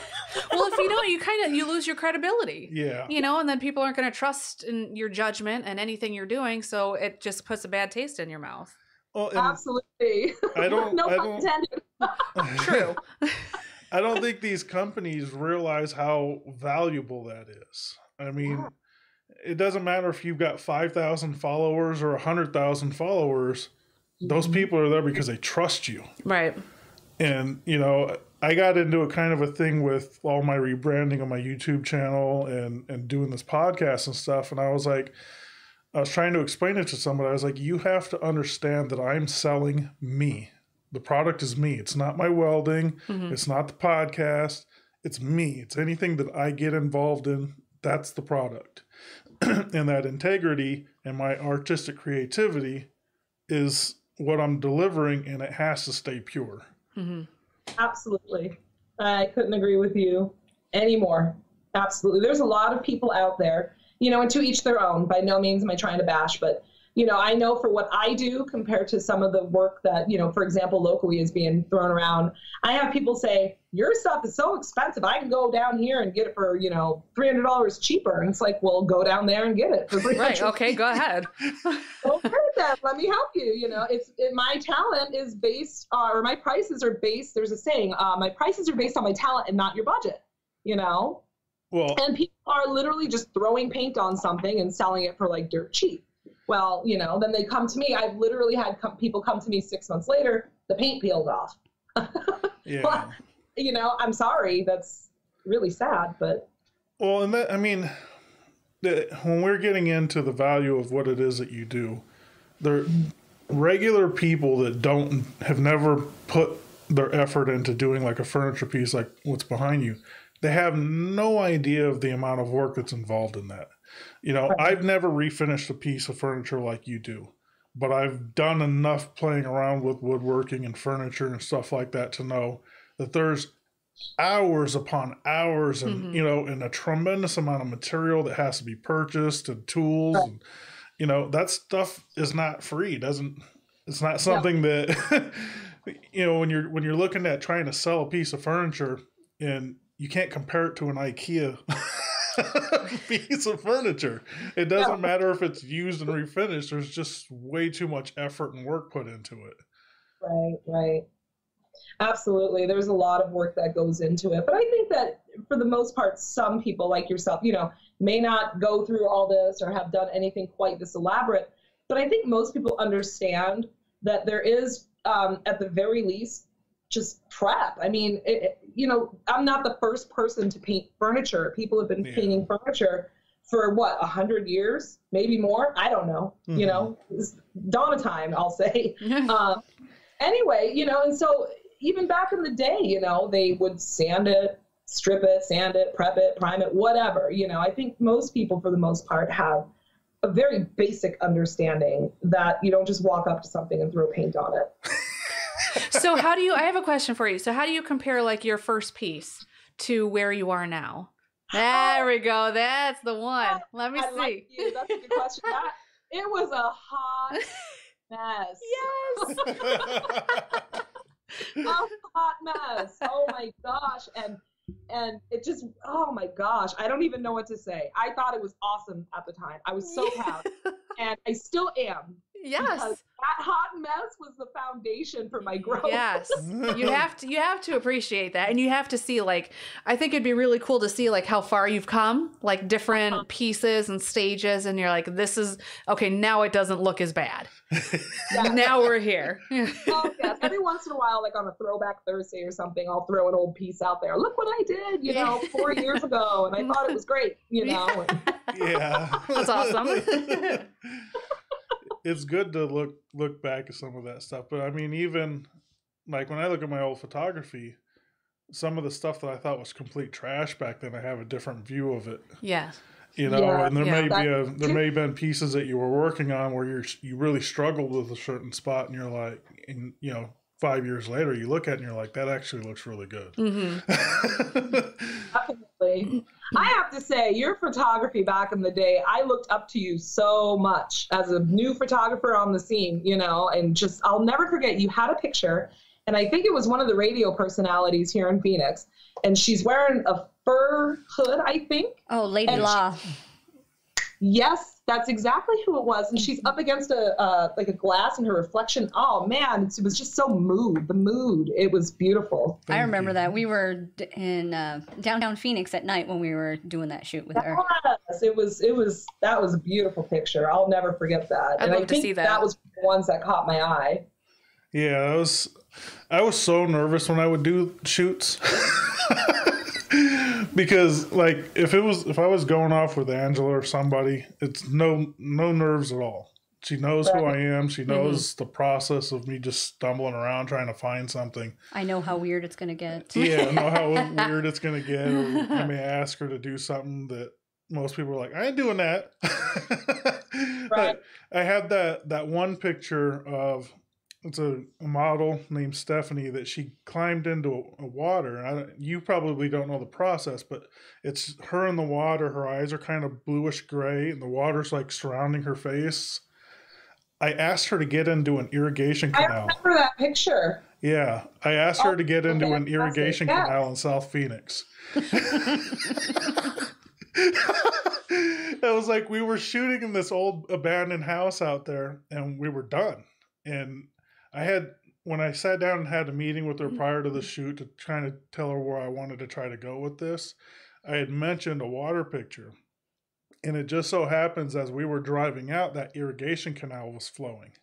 Well, if you don't, you kind of you lose your credibility. yeah. You know, and then people aren't going to trust in your judgment and anything you're doing, so it just puts a bad taste in your mouth. Well, Absolutely. I don't- no I pun don't- intended. True. I don't think these companies realize how valuable that is. I mean, it doesn't matter if you've got 5,000 followers or 100,000 followers, those people are there because they trust you. right. And, you know, I got into a kind of a thing with all my rebranding on my YouTube channel and, and doing this podcast and stuff. And I was like, I was trying to explain it to somebody. I was like, you have to understand that I'm selling me. The product is me. It's not my welding. Mhm. It's not the podcast. It's me. It's anything that I get involved in. That's the product. and that integrity and my artistic creativity is what I'm delivering, and it has to stay pure. hmm Absolutely. I couldn't agree with you anymore. Absolutely. There's a lot of people out there, you know, and to each their own. By no means am I trying to bash, but, you know, I know for what I do compared to some of the work that, you know, for example, locally is being thrown around, I have people say, your stuff is so expensive. I can go down here and get it for, you know, $300 cheaper. And it's like, well, go down there and get it for $300. Right. Okay. Go ahead. okay then let me help you you know it's it, my talent is based uh, or my prices are based there's a saying uh, my prices are based on my talent and not your budget you know Well, and people are literally just throwing paint on something and selling it for like dirt cheap well you know then they come to me i've literally had com- people come to me six months later the paint peeled off yeah. you know i'm sorry that's really sad but Well, and that I mean, when we're getting into the value of what it is that you do, there regular people that don't have never put their effort into doing like a furniture piece like what's behind you they have no idea of the amount of work that's involved in that. You know, Right. I've never refinished a piece of furniture like you do, but I've done enough playing around with woodworking and furniture and stuff like that to know that there's hours upon hours and Mhm. you know and a tremendous amount of material that has to be purchased and tools Right. and you know that stuff is not free doesn't it's not something that you know when you're when you're looking at trying to sell a piece of furniture and you can't compare it to an ikea piece of furniture it doesn't Yeah. matter if it's used and refinished there's just way too much effort and work put into it Right, right. Absolutely. There's a lot of work that goes into it. But I think that for the most part, some people like yourself, you know, may not go through all this or have done anything quite this elaborate. But I think most people understand that there is, um, at the very least, just prep. I mean, it- you know, I'm not the first person to paint furniture. People have been Yeah. painting furniture for what, a hundred years, maybe more? I don't know. You Mhm. know, it's dawn of time, I'll say um, anyway, you know, and so even back in the day, you know, they would sand it, strip it, sand it, prep it, prime it, whatever. You know, I think most people, for the most part, have a very basic understanding that you don't just walk up to something and throw paint on it. so how do you i have a question for you so how do you compare like your first piece to where you are now there we go that's the one let me I see like you. That's a good question. That, it was a hot mess. yes a hot mess. Oh my gosh. And and it just oh my gosh. I don't even know what to say. I thought it was awesome at the time. I was so proud. And I still am. Yes Because that hot mess was the foundation for my growth. yes you have to you have to appreciate that and you have to see like i think it'd be really cool to see like how far you've come like different Uh-huh. pieces and stages and you're like this is okay now it doesn't look as bad Yeah. now we're here Oh yes. Every once in a while, like on a throwback Thursday or something, I'll throw an old piece out there. Look what I did, you know, four years ago, and I thought it was great, you know. And, yeah That's awesome. It's good to look look back at some of that stuff but i mean even like when i look at my old photography some of the stuff that i thought was complete trash back then i have a different view of it yes you know Yeah, and there yeah. may be a there may have been pieces that you were working on where you're you really struggled with a certain spot and you're like and you know five years later you look at it and you're like that actually looks really good hmm Definitely. I have to say, your photography back in the day, I looked up to you so much as a new photographer on the scene, you know, and just, I'll never forget, you had a picture, and I think it was one of the radio personalities here in Phoenix, and she's wearing a fur hood, I think. Oh, Lady And- Law. Yes, that's exactly who it was, and she's up against a uh, like a glass, and her reflection. Oh man, it was just so mood. The mood, it was beautiful. I remember you. that. We were in uh, downtown Phoenix at night when we were doing that shoot with her. Yes, it was. It was. That was a beautiful picture. I'll never forget that. I'd and I love to think see that. that was the ones that caught my eye. Yeah, I was I was so nervous when I would do shoots. because like if it was if I was going off with Angela or somebody, it's no no nerves at all. She knows who I am. She mm-hmm. knows the process of me just stumbling around trying to find something. I know how weird it's gonna get. Yeah, I know how weird it's gonna get. Or I may ask her to do something that most people are like, I ain't doing that. Right. I had that that one picture of it's a, a model named Stephanie that she climbed into a, a water. I, you probably don't know the process, but it's her in the water. Her eyes are kind of bluish gray, and the water's like surrounding her face. I asked her to get into an irrigation canal. I remember that picture. Yeah, I asked her to get oh, into an irrigation Yeah. canal in South Phoenix. it was like we were shooting in this old abandoned house out there, and we were done. And I had when I sat down and had a meeting with her mm-hmm. prior to the shoot to try to tell her where I wanted to try to go with this. I had mentioned a water picture, and it just so happens as we were driving out, that irrigation canal was flowing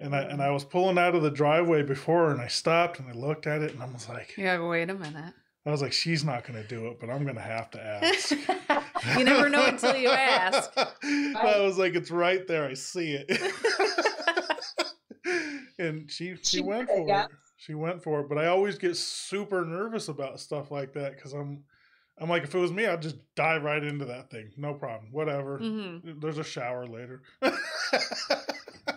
and I and I oh. was pulling out of the driveway before, and I stopped and I looked at it, and I was like, yeah wait a minute I was like, she's not going to do it, but I'm going to have to ask. you never know until you ask I was like, it's right there. I see it. and she she She went for yeah. it. she went for it. But I always get super nervous about stuff like that because I'm, I'm like, if it was me, I'd just dive right into that thing, no problem, whatever. hmm There's a shower later.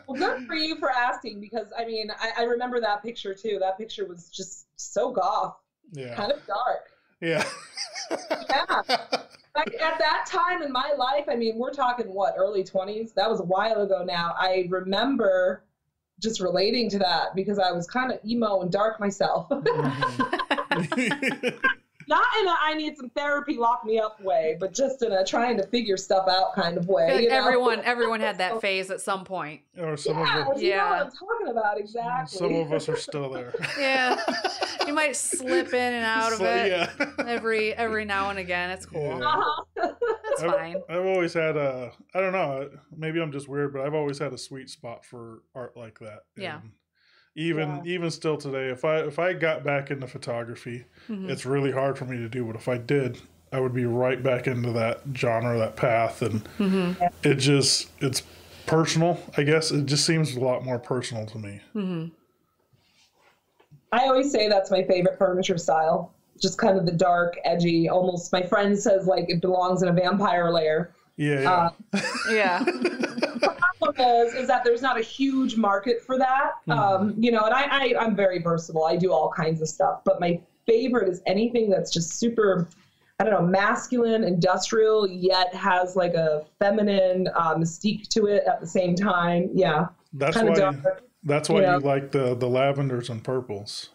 Well, good for you for asking because I mean, I, I remember that picture too. That picture was just so goth, yeah, kind of dark. yeah. Yeah. Like, at that time in my life, I mean, we're talking what, early 20s? That was a while ago now. I remember just relating to that because I was kind of emo and dark myself. Mhm. Not in a I need some therapy, lock me up way, but just in a trying to figure stuff out kind of way. feel like know? everyone everyone had that phase at some point. or some Yeah, of us, you know Yeah. what I'm talking about exactly. some of us are still there. Yeah. You might slip in and out of So, it Yeah. every every now and again. It's cool. Yeah. Uh-huh. That's I've, fine. I've always had a, I don't know, maybe I'm just weird, but I've always had a sweet spot for art like that. Yeah. And even even still today, if I if I got back into photography, Mhm. it's really hard for me to do. But if I did, I would be right back into that genre, that path, and Mhm. it just it's personal. I guess it just seems a lot more personal to me. Mhm. I always say that's my favorite furniture style. Just kind of the dark, edgy, almost. My friend says like it belongs in a vampire lair. Yeah, yeah. Uh, Yeah. is, is that there's not a huge market for that. Um, you know, and I, I, I'm very versatile. I do all kinds of stuff, but my favorite is anything that's just super, I don't know, masculine, industrial, yet has like a feminine uh, mystique to it at the same time. Yeah, that's kind why dark. that's why you like the the lavenders and purples.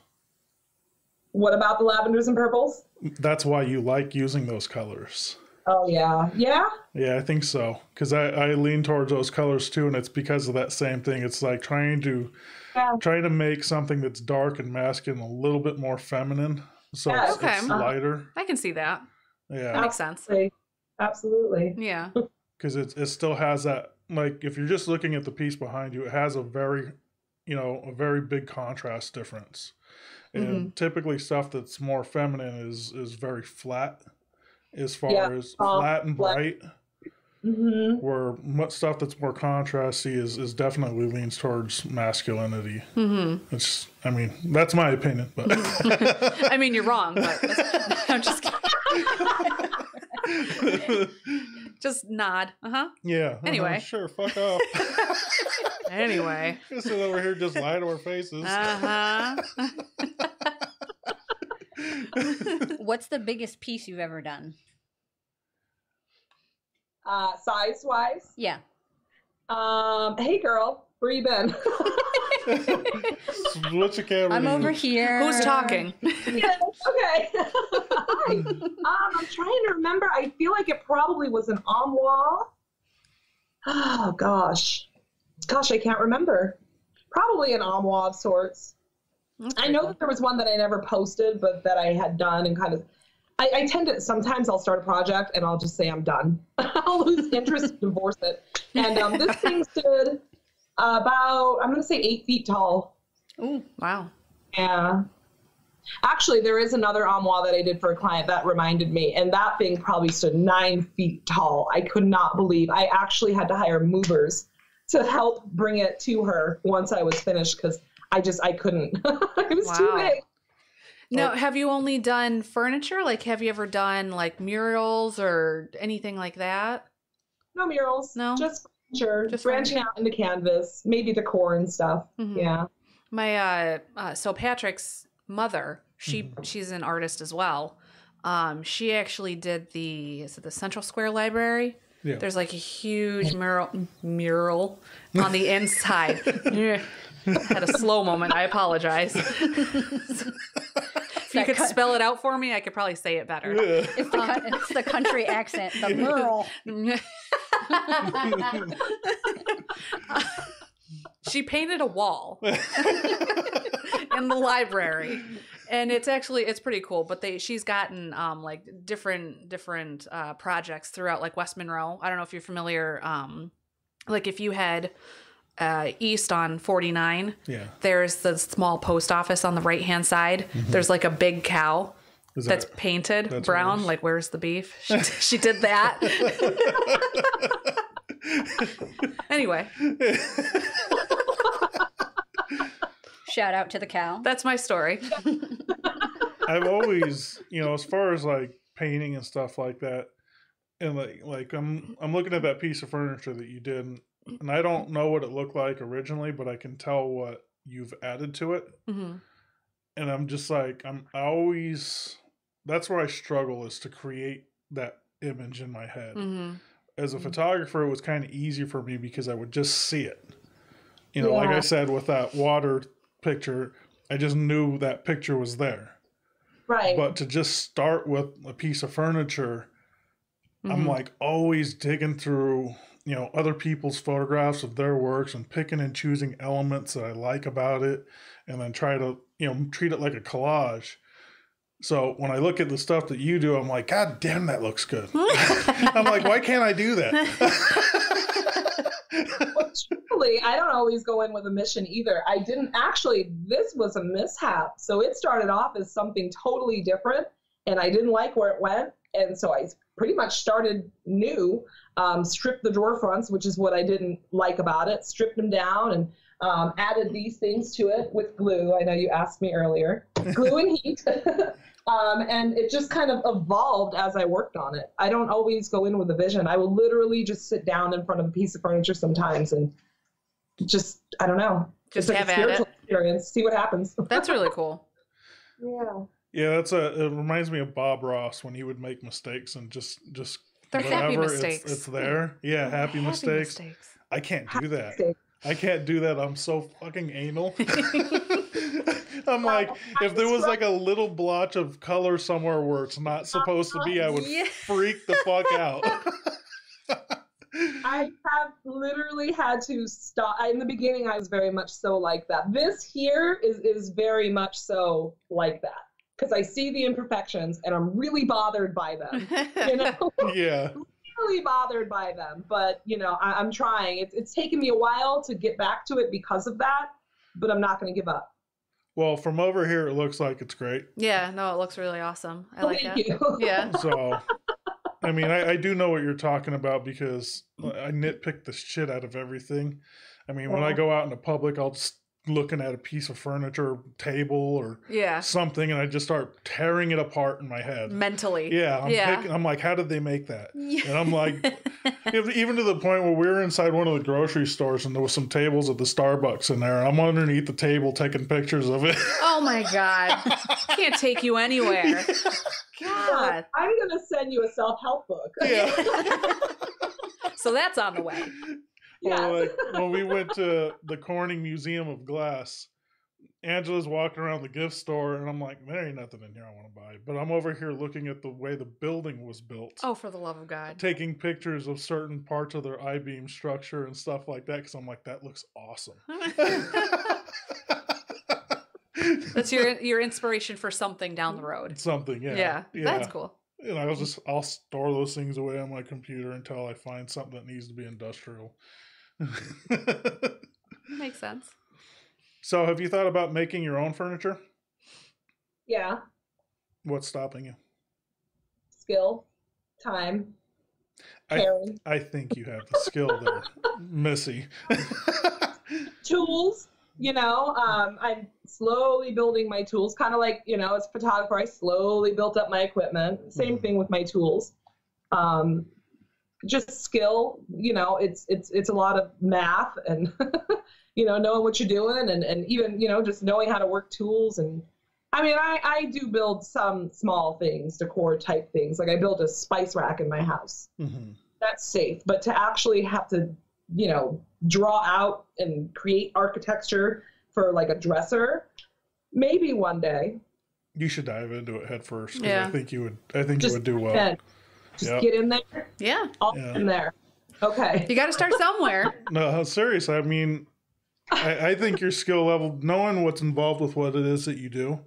What about the lavenders and purples? That's why you like using those colors. Oh yeah, yeah. Yeah, I think so. Because I, I lean towards those colors too, and it's because of that same thing. It's like trying to Yeah. trying to make something that's dark and masculine a little bit more feminine, so Yeah, it's, okay. it's Uh-huh. lighter. I can see that. Yeah, That Yeah, makes sense. Absolutely. Absolutely. Yeah. because it it still has that. Like if you're just looking at the piece behind you, it has a very, you know, a very big contrast difference. And Mm-hmm. typically, stuff that's more feminine is is very flat, as far Yeah, as uh, flat and flat. bright. hmm where mu- stuff that's more contrasty is, is definitely leans towards masculinity. hmm It's, I mean, that's my opinion, but I mean, you're wrong, but I'm just kidding. just nod. Uh huh. yeah. uh-huh, Anyway. sure, fuck off. Anyway. Just sit over here, just lie to our faces. Uh huh. What's the biggest piece you've ever done? Uh, size wise, Yeah. um, hey girl, where you been? Switch the camera. I'm over here. Who's talking? Yeah, okay. Hi. Um, I'm trying to remember. I feel like it probably was an armoire. Oh gosh, gosh, I can't remember. Probably an armoire of sorts. I know that there was one that I never posted, but that I had done and kind of. I, I tend to sometimes I'll start a project and I'll just say I'm done. I'll lose interest, divorce it. And um, this thing stood about I'm going to say eight feet tall. Ooh. Wow. Yeah. Actually, there is another armoire that I did for a client that reminded me, and that thing probably stood nine feet tall. I could not believe. I actually had to hire movers to help bring it to her once I was finished because I just I couldn't. it was too Wow. big. Now, have you only done furniture? Like, have you ever done like murals or anything like that? No murals. No? Just furniture. Just branching out into canvas, maybe the core and stuff. Mhm. Yeah. My uh, uh so Patrick's mother, she she's an artist as well. Um, she actually did the is it the Central Square Library? Yeah. There's like a huge mural mural on the inside. Yeah. Had a slow moment. I apologize. if you could cut- spell it out for me, I could probably say it better. Yeah. It's the, co- it's the country accent, the mural. she painted a wall in the library and it's actually it's pretty cool but they she's gotten um like different different uh projects throughout like west monroe i don't know if you're familiar um like if you head uh east on 49 yeah. there's the small post office on the right hand side there's like a big cow Is that's painted that's brown hers? like where's the beef she, she did that anyway Shout out to the cow. That's my story. I've always, you know, as far as like painting and stuff like that, and like like I'm I'm looking at that piece of furniture that you did, and I don't know what it looked like originally, but I can tell what you've added to it, hmm and I'm just like I'm I always that's where I struggle is to create that image in my head. hmm As a photographer, it was kind of easy for me because I would just see it. You know, like I said with that water picture, I just knew that picture was there. Right. But to just start with a piece of furniture, Mm-hmm. I'm like always digging through, you know, other people's photographs of their works and picking and choosing elements that I like about it and then try to, you know, treat it like a collage. So when I look at the stuff that you do, I'm like, God damn, that looks good. I'm like, why can't I do that? well, truthfully, I don't always go in with a mission either. I didn't actually, this was a mishap. So it started off as something totally different, and I didn't like where it went. And so I pretty much started new, um, stripped the drawer fronts, which is what I didn't like about it, stripped them down, and um, added these things to it with glue. I know you asked me earlier glue and heat. Um, and it just kind of evolved as I worked on it. I don't always go in with a vision. I will literally just sit down in front of a piece of furniture sometimes and just, I don't know, Just it's like have a at it. spiritual experience. See what happens. That's really cool. yeah. yeah, that's a. It reminds me of Bob Ross when he would make mistakes and just just They're happy whatever, mistakes. It's, it's there. Yeah, happy, mistakes. I can't do that. Mistake. I can't do that. I'm so fucking anal. I'm like, if there was like a little blotch of color somewhere where it's not supposed to be, I would Yeah. freak the fuck out. I have literally had to stop. In the beginning, I was very much so like that. This here is is very much so like that because I see the imperfections and I'm really bothered by them. You know, yeah. really bothered by them. But you know, I, I'm trying. It's it's taken me a while to get back to it because of that, but I'm not going to give up. Well, from over here, it looks like it's great. yeah, no, it looks really awesome. I like Thank it. you. Yeah. So, I mean, I, I do know what you're talking about because I nitpick the shit out of everything. I mean, when I go out in the public, I'll just looking at a piece of furniture, table, or Yeah. something, and I just start tearing it apart in my head. Mentally. Yeah, I'm, Yeah. picking, I'm like, how did they make that? Yeah. And I'm like, even to the point where we were inside one of the grocery stores and there was some tables at the Starbucks in there, and I'm underneath the table taking pictures of it. Oh my god. Can't take you anywhere. God. I'm going to send you a self help book. yeah. So that's on the way. Yeah. Or like when we went to the Corning Museum of Glass, Angela's walking around the gift store, and I'm like, there ain't nothing in here I want to buy. But I'm over here looking at the way the building was built. Oh, for the love of God. Taking pictures of certain parts of their I beam structure and stuff like that, because I'm like, that looks awesome. That's your your inspiration for something down the road. something, yeah. Yeah. That's cool. And I'll just I'll store those things away on my computer until I find something that needs to be industrial. Makes sense. so, have you thought about making your own furniture? yeah. What's stopping you? Skill, time, I- I think you have the skill there, Missy. tools. You know, um, I'm slowly building my tools, kind of like, you know, as a photographer, I slowly built up my equipment. Same Mhm. thing with my tools. Um, just skill, you know, it's it's it's a lot of math and you know, knowing what you're doing and, and even, you know, just knowing how to work tools and I mean I, I do build some small things, decor type things. Like I built a spice rack in my house. Mhm. That's safe. But to actually have to, you know, draw out and create architecture for like a dresser, maybe one day. You should dive into it head first. 'cause Yeah. I think you would. I think Just you would do well. Then just Yep. get in there, Yeah. all Yeah. in there. Okay. You got to start somewhere. No, seriously. I mean, I, I think your skill level, knowing what's involved with what it is that you do.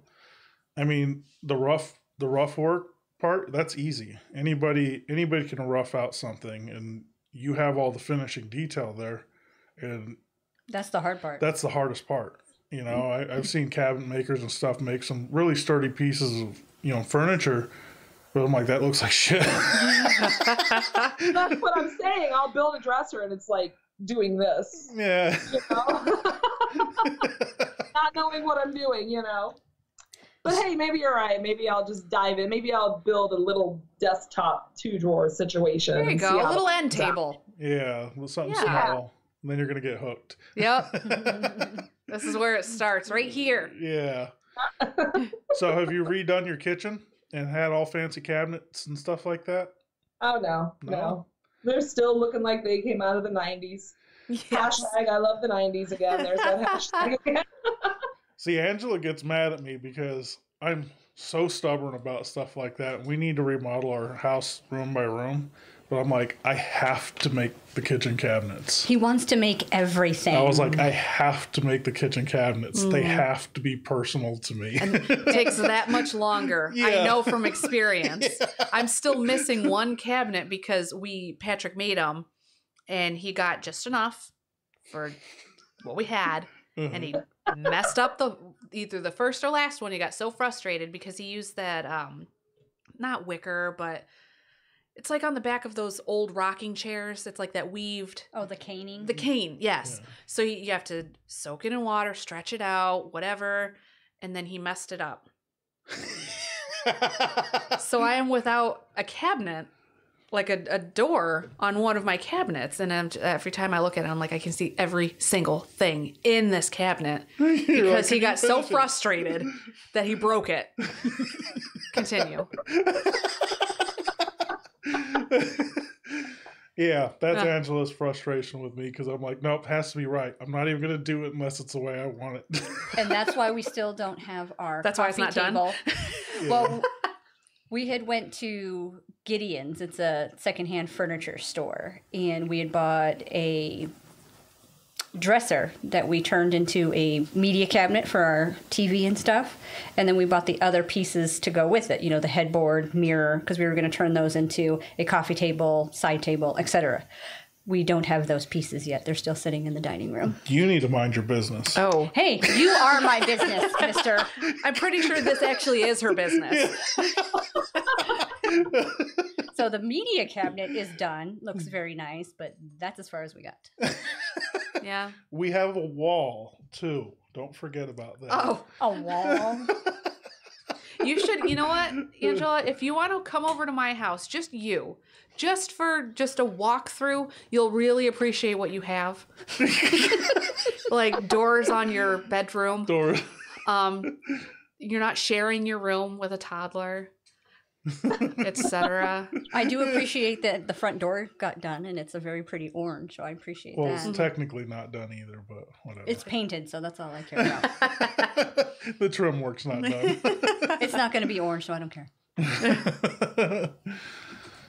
I mean, the rough, the rough work part, that's easy. Anybody, anybody can rough out something, and you have all the finishing detail there, and That's the hard part. that's the hardest part. You know, I, I've seen cabinet makers and stuff make some really sturdy pieces of you know furniture, but I'm like, that looks like shit. That's what I'm saying. I'll build a dresser and it's like doing this. yeah. You know? Not not knowing what I'm doing, you know. But hey, maybe you're right. Maybe I'll just dive in. Maybe I'll build a little desktop two drawer situation. There you go. A little end comes table. Yeah, well, something Yeah. small. And then you're gonna get hooked. Yep. this is where it starts, right here. Yeah. so have you redone your kitchen and had all fancy cabinets and stuff like that? Oh no, No? no, They're still looking like they came out of the '90s. Yes. Hashtag I love the '90s again. There's that hashtag again. See, Angela gets mad at me because I'm so stubborn about stuff like that. We need to remodel our house room by room. But I'm like, I have to make the kitchen cabinets. He wants to make everything. I was like, I have to make the kitchen cabinets. They have to be personal to me. And It takes that much longer. I know from experience. I'm still missing one cabinet because we Patrick made them, and he got just enough for what we had, and he messed up the either the first or last one. He got so frustrated because he used that um, not wicker, but it's like on the back of those old rocking chairs. It's like that weaved oh, the caning. the cane, yes. Yeah. So you you have to soak it in water, stretch it out, whatever, and then he messed it up. So I am without a cabinet, like a, a door on one of my cabinets, and I'm, every time I look at it, I'm like, I can see every single thing in this cabinet because he got so frustrated that he broke it. Continue. Yeah, that's Yeah. Angela's frustration with me because I'm like, nope, it has to be right. I'm not even going to do it unless it's the way I want it. and that's why we still don't have our That's why it's coffee not done? table. Well, we had went to Gideon's. It's a secondhand furniture store, and we had bought a dresser that we turned into a media cabinet for our TV and stuff. And then we bought the other pieces to go with it, you know, the headboard, mirror, because we were going to turn those into a coffee table, side table, etc. We don't have those pieces yet. They're still sitting in the dining room. you need to mind your business. Oh, Hey, you are my business, mister. I'm pretty sure this actually is her business. So the media cabinet is done. Looks very nice, but that's as far as we got. Yeah. We have a wall too. Don't forget about that. Oh, A wall. you should. You know what, Angela? If you want to come over to my house, just you, just for just a walkthrough, you'll really appreciate what you have. like doors on your bedroom. Door. Um, you're not sharing your room with a toddler, etc. I do appreciate that the front door got done, and it's a very pretty orange. So I appreciate Well, that. it's technically not done either, but whatever. It's painted, so that's all I care about. the trim work's not done. it's not going to be orange, so I don't care.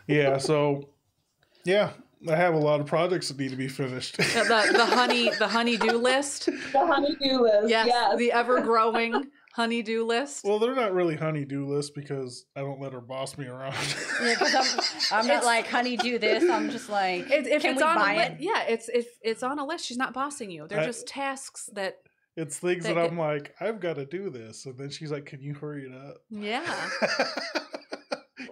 yeah, so yeah, I have a lot of projects that need to be finished. the the honey the honeydew list. The honeydew list. Yes, Yes. the ever growing honeydew list. well, they're not really honey-do lists because I don't let her boss me around. Yeah, 'cause I'm, I'm not like, honey, do this. I'm just like, If, if can it's we on buy a li- it? yeah, it's if it's on a list. She's not bossing you. They're I- just tasks that it's things that That- I'm like, I've got to do this, and then she's like, "Can you hurry it up?" yeah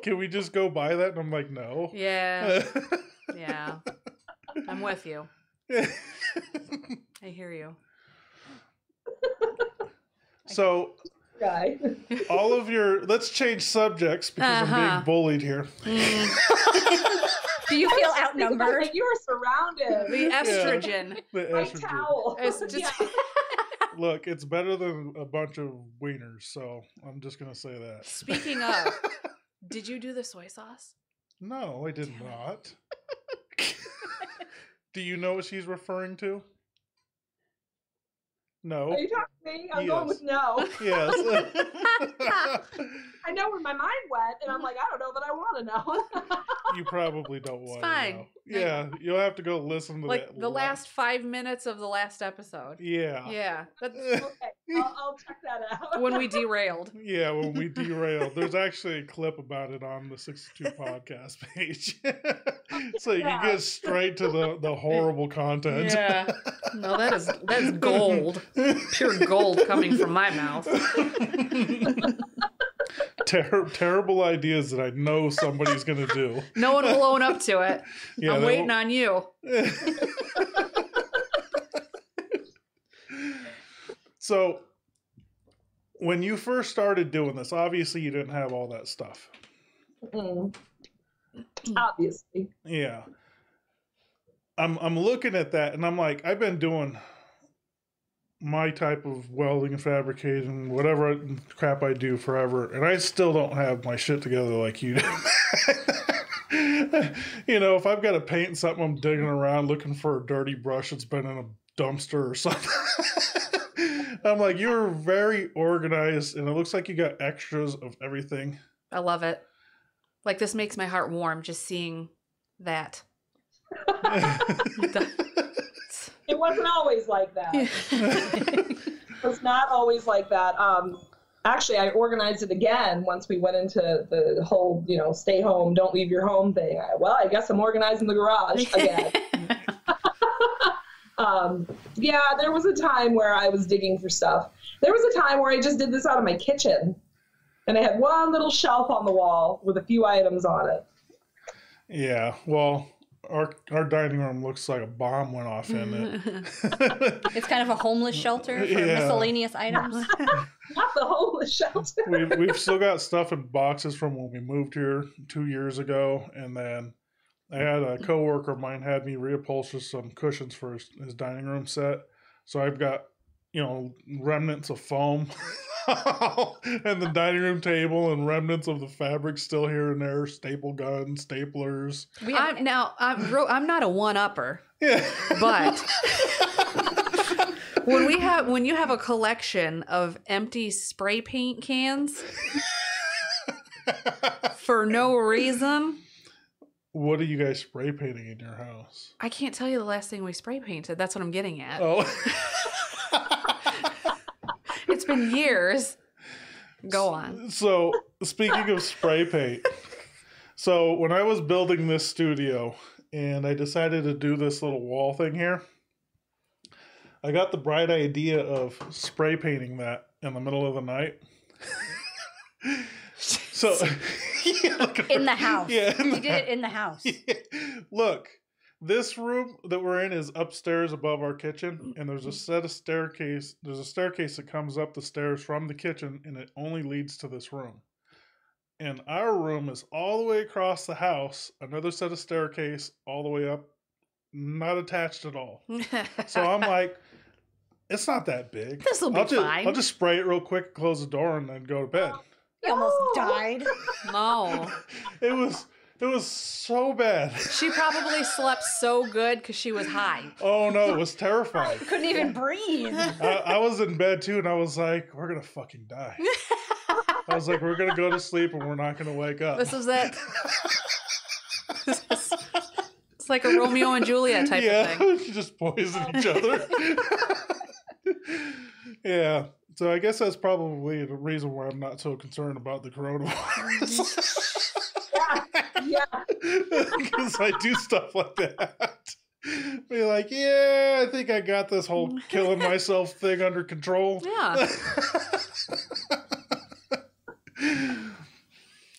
Can we just go buy that? And I'm like, no. yeah yeah. I'm with you. I hear you. so Guy. all of your let's change subjects because I'm Uh-huh. being bullied here. Mm, do you feel outnumbered? it, You are surrounded. the estrogen. The My estrogen. towel. It's just Yeah. Look, it's better than a bunch of wieners, so I'm just gonna say that. Speaking of, did you do the soy sauce? No, I did Damn not. Do you know what she's referring to? No. Are you talking me? I'm going Yes. with no. Yes. I know where my mind went, and I'm mm-hmm. like, I don't know that I want to know. you probably don't want to fine. know. Yeah, you'll have to go listen to Like that the last five minutes of the last episode. Yeah. Yeah, that's okay, I'll, I'll check that out. when we derailed. Yeah, when we derailed. There's actually a clip about it on the 62 podcast page. so you can Yeah. get straight to the, the horrible content. Yeah. No, that is that is gold. Pure gold coming from my mouth. Ter- terrible ideas that I know somebody's going to do. No one will own up to it. Yeah, I'm waiting will- on you. so when you first started doing this, obviously you didn't have all that stuff. Mm. Obviously. Yeah. I'm I'm looking at that and I'm like, I've been doing my type of welding and fabricating, whatever crap I do forever, and I still don't have my shit together like you do. you know, if I've got to paint something, I'm digging around looking for a dirty brush that's been in a dumpster or something. I'm like, you're very organized, and it looks like you got extras of everything. I love it. Like this makes my heart warm just seeing that. It wasn't always like that. It was not always like that. Um, actually, I organized it again once we went into the whole, you know, stay home, don't leave your home thing. I, well, I guess I'm organizing the garage again. um, yeah, there was a time where I was digging for stuff. There was a time where I just did this out of my kitchen, and I had one little shelf on the wall with a few items on it. yeah, well, our our dining room looks like a bomb went off in it. It's kind of a homeless shelter for Yeah. miscellaneous items. Not the homeless shelter. we've, we've still got stuff in boxes from when we moved here two years ago, and then I had a coworker of mine had me reupholster some cushions for his, his dining room set. So I've got you know remnants of foam and the dining room table and remnants of the fabric still here and there, staple guns, staplers. We have, I'm now I'm I'm not a one upper, Yeah, but when we have when you have a collection of empty spray paint cans for no reason, what are you guys spray painting in your house? I can't tell you the last thing we spray painted. That's what I'm getting at. Oh. It's been years. Go on. So, speaking of spray paint, so when I was building this studio and I decided to do this little wall thing here, I got the bright idea of spray painting that in the middle of the night. so, yeah, in the house. Yeah, in the did it in the house. Look, this room that we're in is upstairs above our kitchen, mm-hmm. and there's a set of staircase. There's a staircase that comes up the stairs from the kitchen, and it only leads to this room. And our room is all the way across the house, another set of staircase all the way up, not attached at all. So I'm like, it's not that big. This'll be I'll just, fine. I'll just spray it real quick, close the door, and then go to bed. You almost died. no. It was it was so bad. She probably slept so good because she was high. Oh no, it was terrifying. Couldn't even breathe. I, I was in bed too, and I was like, "We're gonna fucking die." I was like, "We're gonna go to sleep, and we're not gonna wake up." This is it. This is- it's like a Romeo and Juliet type yeah, of thing. you just poison each other. yeah, so I guess that's probably the reason why I'm not so concerned about the coronavirus. Mm-hmm. Yeah, yeah. Because I do stuff like that. Be like, yeah, I think I got this whole killing myself thing under control. Yeah.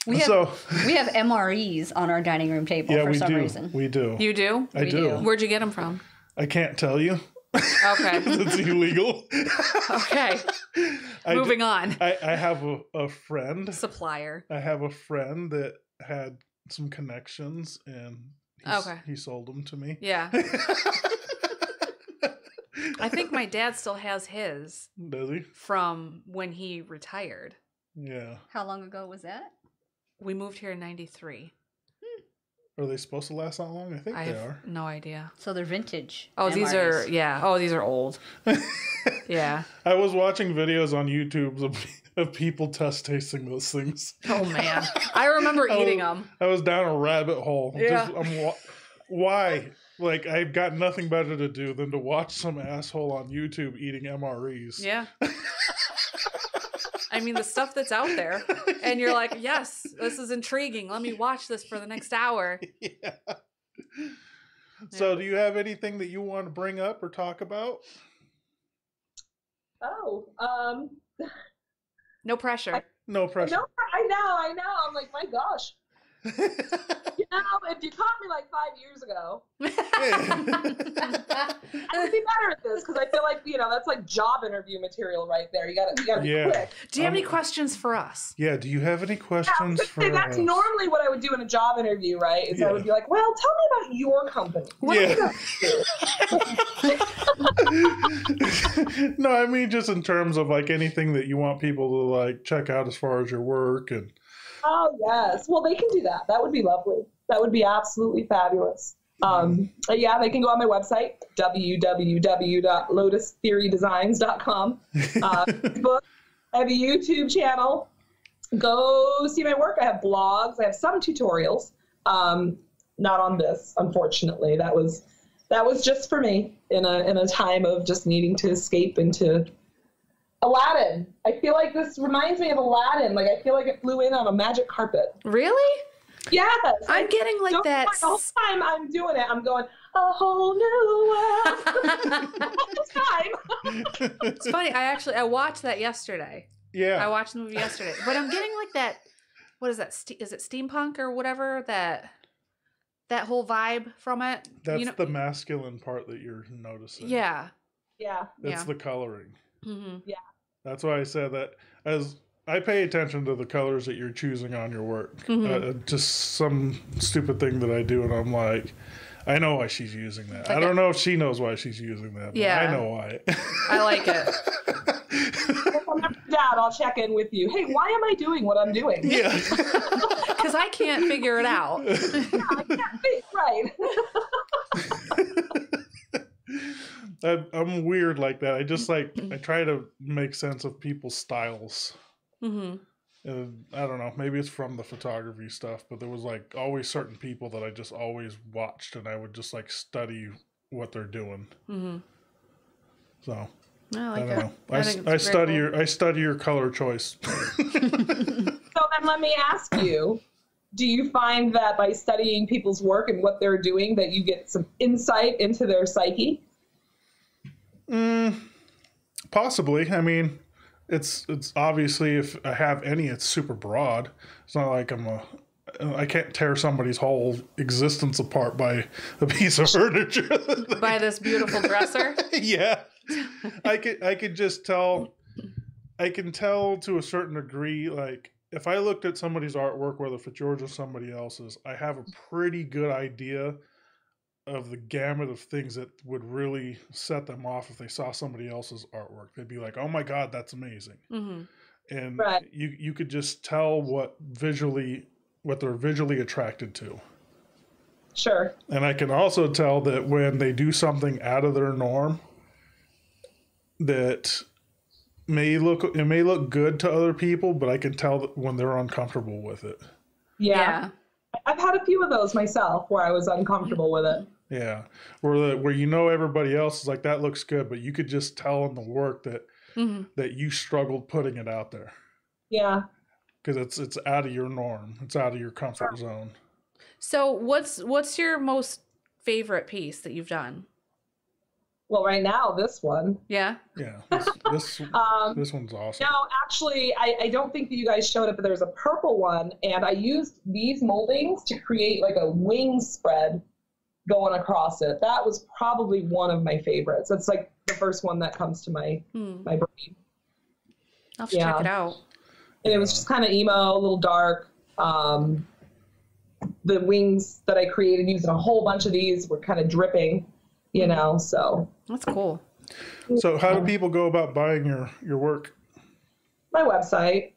We have so we have MREs on our dining room table yeah, for we some do. reason. We do. You do? I do. do. Where'd you get them from? I can't tell you. Okay. it's illegal. Okay. I, d- Moving on. I, I have a, a friend. Supplier. I have a friend that had some connections and he, Okay. he sold them to me. Yeah. I think my dad still has his Does he? from when he retired. Yeah. How long ago was that? We moved here in 93. Are they supposed to last that long? I think I they have are. no idea. So they're vintage. Oh, these are, yeah. Oh, these are old. Yeah. I was watching videos on YouTube of, of people test tasting those things. Oh, man. I remember Oh. eating them. I was down a rabbit hole. Yeah. Just, I'm, why? Like I've got nothing better to do than to watch some asshole on YouTube eating MREs. Yeah. I mean, the stuff that's out there. And you're like, yes, this is intriguing. Let me watch this for the next hour. yeah. So, do you have anything that you want to bring up or talk about? Oh, um, No pressure. No pressure. no, I know, I know. I'm like, my gosh. You know, if you caught me like five years ago, I would be better at this because I feel like you know that's like job interview material right there. You got to you got to be Yeah. quick. Do you have any Um, questions for us? yeah. Do you have any Yeah, I was questions gonna for say, that's us? normally what I would do in a job interview, right? Is I would be like, "Well, tell me about your company." What Yeah. no, I mean just in terms of like anything that you want people to like check out as far as your work and Oh yes. Well, they can do that. That would be lovely. That would be absolutely fabulous. Um, uh, yeah, they can go on my website www.lotustheorydesigns.com. Uh, Facebook. I have a YouTube channel. Go see my work. I have blogs. I have some tutorials. Um, not on this, unfortunately. That was that was just for me in a in a time of just needing to escape into Aladdin. I feel like this reminds me of Aladdin. Like I feel like it flew in on a magic carpet. Really? Yes. I'm getting like that. mind, The whole time I'm doing it, I'm going a whole new world. the time. It's funny. I actually I watched that yesterday. Yeah. I watched the movie yesterday, but I'm getting like that. What is that? Ste- is it steampunk or whatever? That that whole vibe from it. That's you know, the masculine part that you're noticing. yeah. Yeah. That's yeah. the coloring. Hmm That's why I said that as I pay attention to the colors that you're choosing on your work. Mhm. Uh, just some stupid thing that I do, and I'm like, I know why she's using that. I don't know if she knows why she's using that. But Yeah. I know why. I like it. If I'm Dad, I'll check in with you. Hey, why am I doing what I'm doing? yeah. Because I can't figure it out. yeah, I can't think, right. I, I'm weird like that. I just like I try to make sense of people's styles. hmm And I don't know, maybe it's from the photography stuff, but there was like always certain people that I just always watched and I would just like study what they're doing. hmm So I I don't it. know. I, s- think it's I study cool. your I study your color choice. So then let me ask you, do you find that by studying people's work and what they're doing that you get some insight into their psyche? Mm, possibly. I mean, it's it's obviously if I have any, it's super broad. It's not like I'm a I can't tear somebody's whole existence apart by a piece of furniture. By this beautiful dresser. yeah, I could I could just tell. I can tell to a certain degree, like if I looked at somebody's artwork, whether it's yours or somebody else's, I have a pretty good idea of the gamut of things that would really set them off if they saw somebody else's artwork. They'd be like, "Oh my god, that's amazing!" hmm And Right. you you could just tell what visually what they're visually attracted to. Sure. And I can also tell that when they do something out of their norm, that may look it may look good to other people, but I can tell that when they're uncomfortable with it. Yeah. Yeah. I've had a few of those myself where I was uncomfortable with it. Yeah, where the, where you know everybody else is like that looks good, but you could just tell in the work that hmm that you struggled putting it out there Yeah. because it's it's out of your norm, it's out of your comfort zone. So what's what's your most favorite piece that you've done? Well, right now, this one. Yeah. Yeah, this this, Um, this one's awesome. No, actually, I, I don't think that you guys showed it, but there's a purple one, and I used these moldings to create like a wing spread going across it. That was probably one of my favorites. It's like the first one that comes to my Hmm. my brain, I'll have to check it out. and it was just kind of emo, a little dark. Um, the wings that I created using a whole bunch of these were kind of dripping, you know. So That's cool. So, how do people go about buying your your work? my website.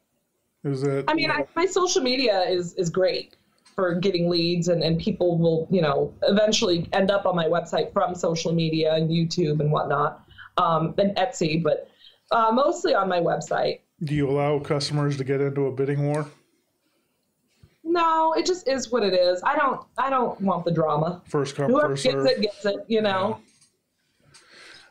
Is it? I mean, I, my social media is is great for getting leads, and, and people will, you know, eventually end up on my website from social media and YouTube and whatnot, um, and Etsy, but uh, mostly on my website. do you allow customers to get into a bidding war? No, it just is what it is. I don't I don't want the drama. First come, Whoever first gets serve. it gets it, you know.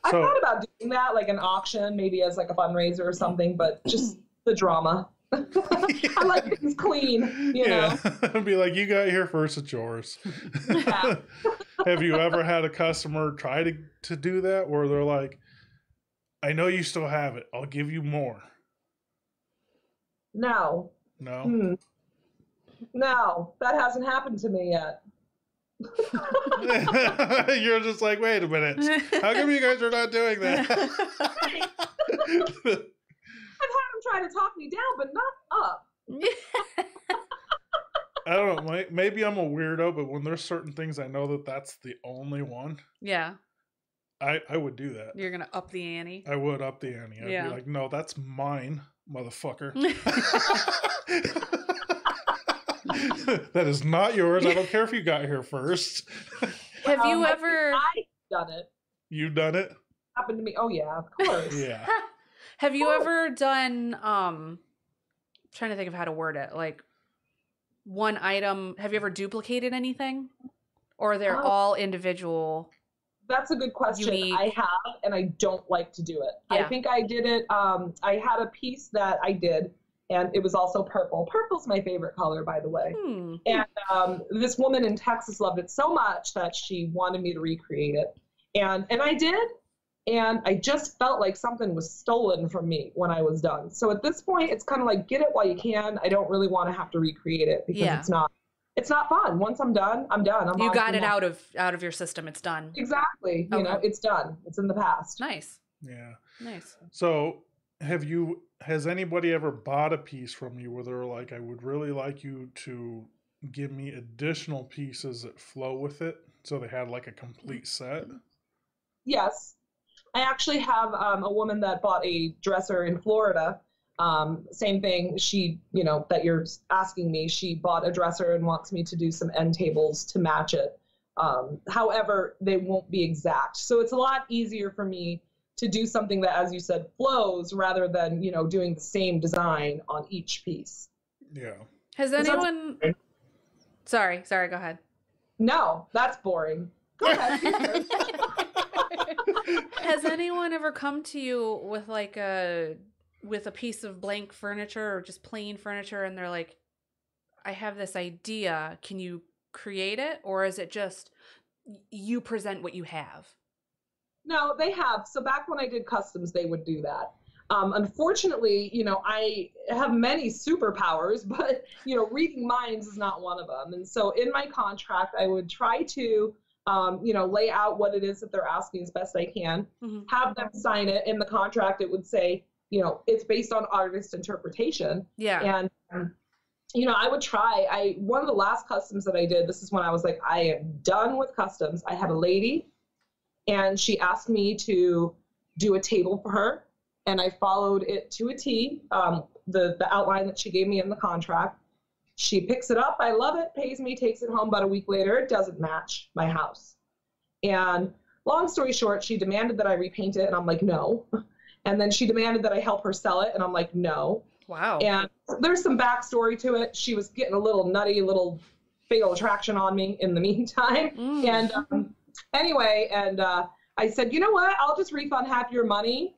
I So- thought about doing that, like an auction, maybe as like a fundraiser or something, but just the drama. I like things clean, you know. Yeah, be like, you got here first, it's yours. Yeah. Have you ever had a customer try to to do that where they're like, I know you still have it, I'll give you more. No. No, Hmm. No, that hasn't happened to me yet. You're just like, wait a minute. How come you guys are not doing that? I've had them try to talk me down, but not up. I don't know. Maybe I'm a weirdo, but when there's certain things I know that that's the only one, yeah, I, I would do that. you're gonna up the ante. I would up the ante. I'd Yeah. be like, no, that's mine, motherfucker. that is not yours. I don't care if you got here first. Have you Um, I- ever? I've done it. You've done it? Happened to me. Oh yeah, of course. Yeah. Have you ever done? Um, I'm trying to think of how to word it. Like one item. Have you ever duplicated anything, or they're Oh. all individual? That's a good question. Unique. I have, and I don't like to do it. Yeah. I think I did it. Um, I had a piece that I did, and it was also purple. Purple's my favorite color, by the way. Hmm. And um, this woman in Texas loved it so much that she wanted me to recreate it, and and I did. And I just felt like something was stolen from me when I was done. So at this point, it's kind of like get it while you can. I don't really want to have to recreate it because Yeah. it's not it's not fun. Once I'm done, I'm done. I'm You got it out of out of your system. It's done. Exactly. You know, it's done. It's in the past. Nice, Yeah. nice. So, have you, has anybody ever bought a piece from you where they're like, I would really like you to give me additional pieces that flow with it? So they had like a complete set? Yes. I actually have um, a woman that bought a dresser in Florida. Um, same thing. She, you know, that you're asking me, she bought a dresser and wants me to do some end tables to match it. Um, however, they won't be exact. So it's a lot easier for me to do something that, as you said, flows rather than, you know, doing the same design on each piece. Yeah. Has Is that- anyone? Sorry, sorry. Go ahead. No, that's boring. Go ahead. Has anyone ever come to you with like a with a piece of blank furniture or just plain furniture and they're like I have this idea, can you create it or is it just you present what you have? No, they have. So back when I did customs, they would do that. Um, unfortunately, you know, I have many superpowers, but you know, reading minds is not one of them. And so in my contract, I would try to, um, you know, lay out what it is that they're asking as best I can. Mhm. Have them sign it. In the contract, it would say, you know, it's based on artist interpretation Yeah. and um, you know i would try i one of the last customs that i did this is when i was like i am done with customs i had a lady and she asked me to do a table for her and i followed it to a t um, the, the outline that she gave me in the contract she picks it up i love it pays me takes it home about a week later it doesn't match my house and long story short she demanded that i repaint it and i'm like no and then she demanded that i help her sell it and i'm like no Wow. and there's some backstory to it. She was getting a little nutty, little fatal attraction on me in the meantime. Mm. And um, anyway, and uh, I said, you know what? I'll just refund half your money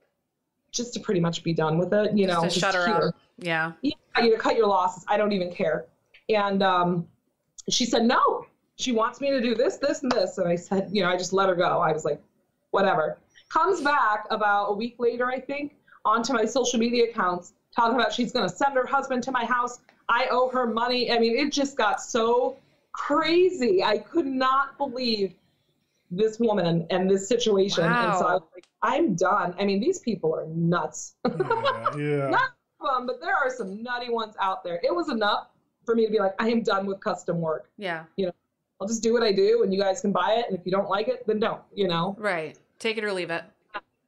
just to pretty much be done with it. You know, just to shut her up. Yeah. Yeah, you to cut your losses. I don't even care. And um, she said, no, she wants me to do this, this, and this. And I said, you know, I just let her go. I was like, whatever. Comes back about a week later, I think, onto my social media accounts, talking about she's going to send her husband to my house. I owe her money. I mean, it just got so crazy. I could not believe this woman and this situation. And so I was like, I'm done. I mean, these people are nuts. Yeah. yeah. Not fun, but there are some nutty ones out there. It was enough for me to be like, I am done with custom work. Yeah. You know, I'll just do what I do, and you guys can buy it. And if you don't like it, then don't. You know? Right. Take it or leave it.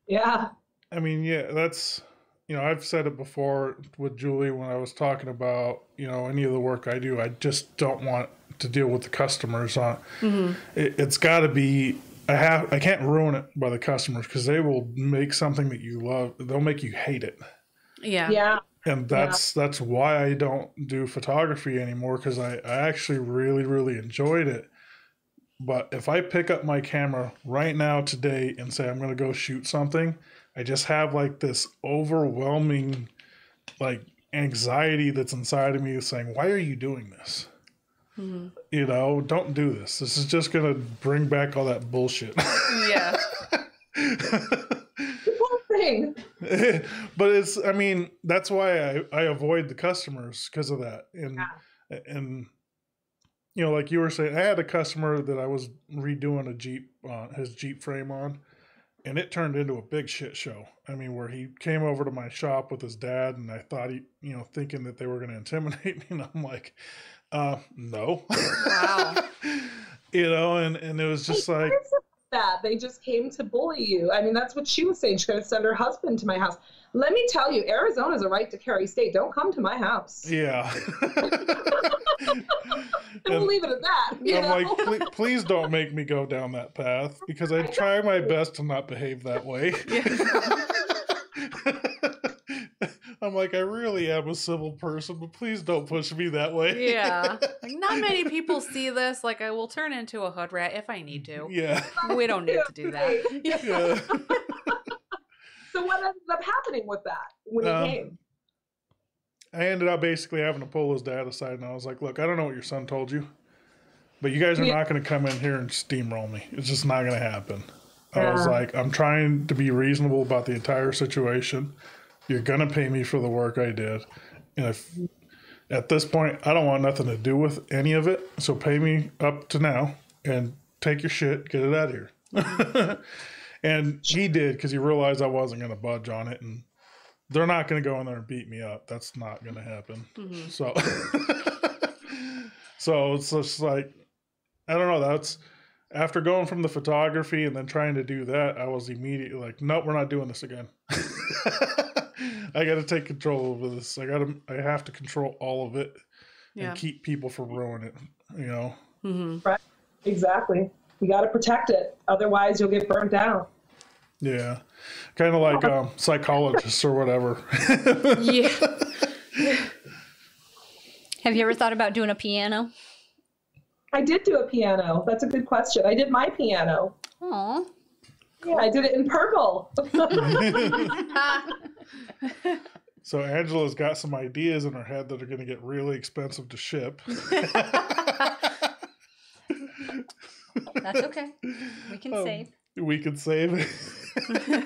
Yeah. I mean, yeah, that's you know, I've said it before with Julie when I was talking about you know any of the work I do. I just don't want to deal with the customers on. Mm-hmm. It, it's got to be. I have. I can't ruin it by the customers because they will make something that you love. They'll make you hate it, Yeah. Yeah. And that's that's why I don't do photography anymore because I I actually really really enjoyed it. But if I pick up my camera right now today and say I'm going to go shoot something, I just have like this overwhelming like anxiety that's inside of me saying, "Why are you doing this?" Mhm. You know, don't do this. This is just going to bring back all that bullshit. Yeah. But it's I mean, that's why I, I avoid the customers because of that. And Yeah. and you know, like you were saying, I had a customer that I was redoing a Jeep, uh, his Jeep frame on, and it turned into a big shit show. I mean, where he came over to my shop with his dad, and I thought he, you know, thinking that they were going to intimidate me, and I'm like, uh, no. Wow. you know, and and it was just like, why is it that they just came to bully you. I mean, that's what she was saying. She's going to send her husband to my house. Let me tell you, Arizona's a right to carry state. Don't come to my house. yeah. And we'll leave it at that. You I'm know? like, please, please don't make me go down that path because I try my best to not behave that way. I'm like, I really am a civil person, but please don't push me that way. Yeah. Like not many people see this. Like I will turn into a hood rat if I need to. Yeah. We don't need to do that. Yeah. So what ended up happening with that when he Um, came? I ended up basically having to pull his dad aside, and I was like, "Look, I don't know what your son told you, but you guys are Yeah. not going to come in here and steamroll me. It's just not going to happen." I was like, "I'm trying to be reasonable about the entire situation. You're going to pay me for the work I did, and if at this point I don't want nothing to do with any of it, so pay me up to now and take your shit, get it out of here." and he did because he realized I wasn't going to budge on it, and they're not going to go in there and beat me up. That's not going to happen. Mhm. So, so it's just like, I don't know. That's after going from the photography and then trying to do that, I was immediately like, nope, we're not doing this again. I got to take control over this. I got to, I have to control all of it Yeah. and keep people from ruining it. You know? hmm Exactly. You got to protect it. Otherwise, you'll get burnt down. Yeah. Kind of like um, psychologists or whatever. Yeah. Have you ever thought about doing a piano? I did do a piano. That's a good question. I did my piano. Aw. Yeah, I did it in purple. so Angela's got some ideas in her head that are going to get really expensive to ship. That's okay. We can Um, save. we can save.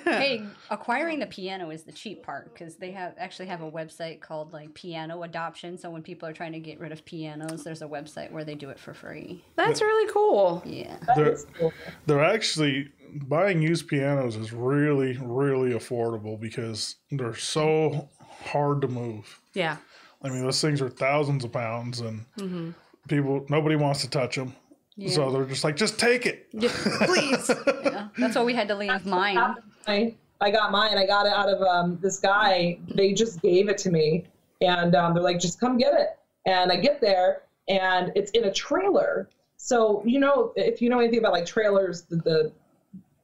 Hey, acquiring the piano is the cheap part because they have actually have a website called like Piano Adoption. So when people are trying to get rid of pianos, there's a website where they do it for free. That's really cool. Yeah. That There- is cool. They're actually buying used pianos is really, really affordable because they're so hard to move. Yeah. I mean, those things are thousands of pounds, and hmm people nobody wants to touch them. Yeah. So they're just like, just take it. Yeah, please. yeah. That's why we had to leave mine. I, I got mine. I got it out of um, this guy. They just gave it to me, and um, they're like, "Just come get it." And I get there, and it's in a trailer. So you know, if you know anything about like trailers, the the,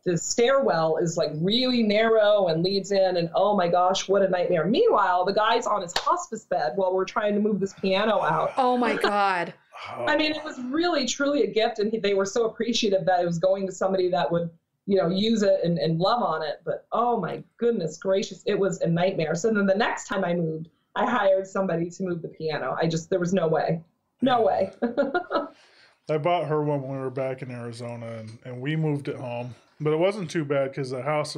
the stairwell is like really narrow and leads in, and oh my gosh, what a nightmare. Meanwhile, the guy's on his hospice bed while we're trying to move this piano out. Oh my god. Oh. I mean, it was really, truly a gift, and he, they were so appreciative that it was going to somebody that would, you know, use it and, and love on it. But oh my goodness gracious, it was a nightmare. So then the next time I moved, I hired somebody to move the piano. I just, there was no way. No way. I bought her one when we were back in Arizona, and, and we moved it home. But it wasn't too bad because the house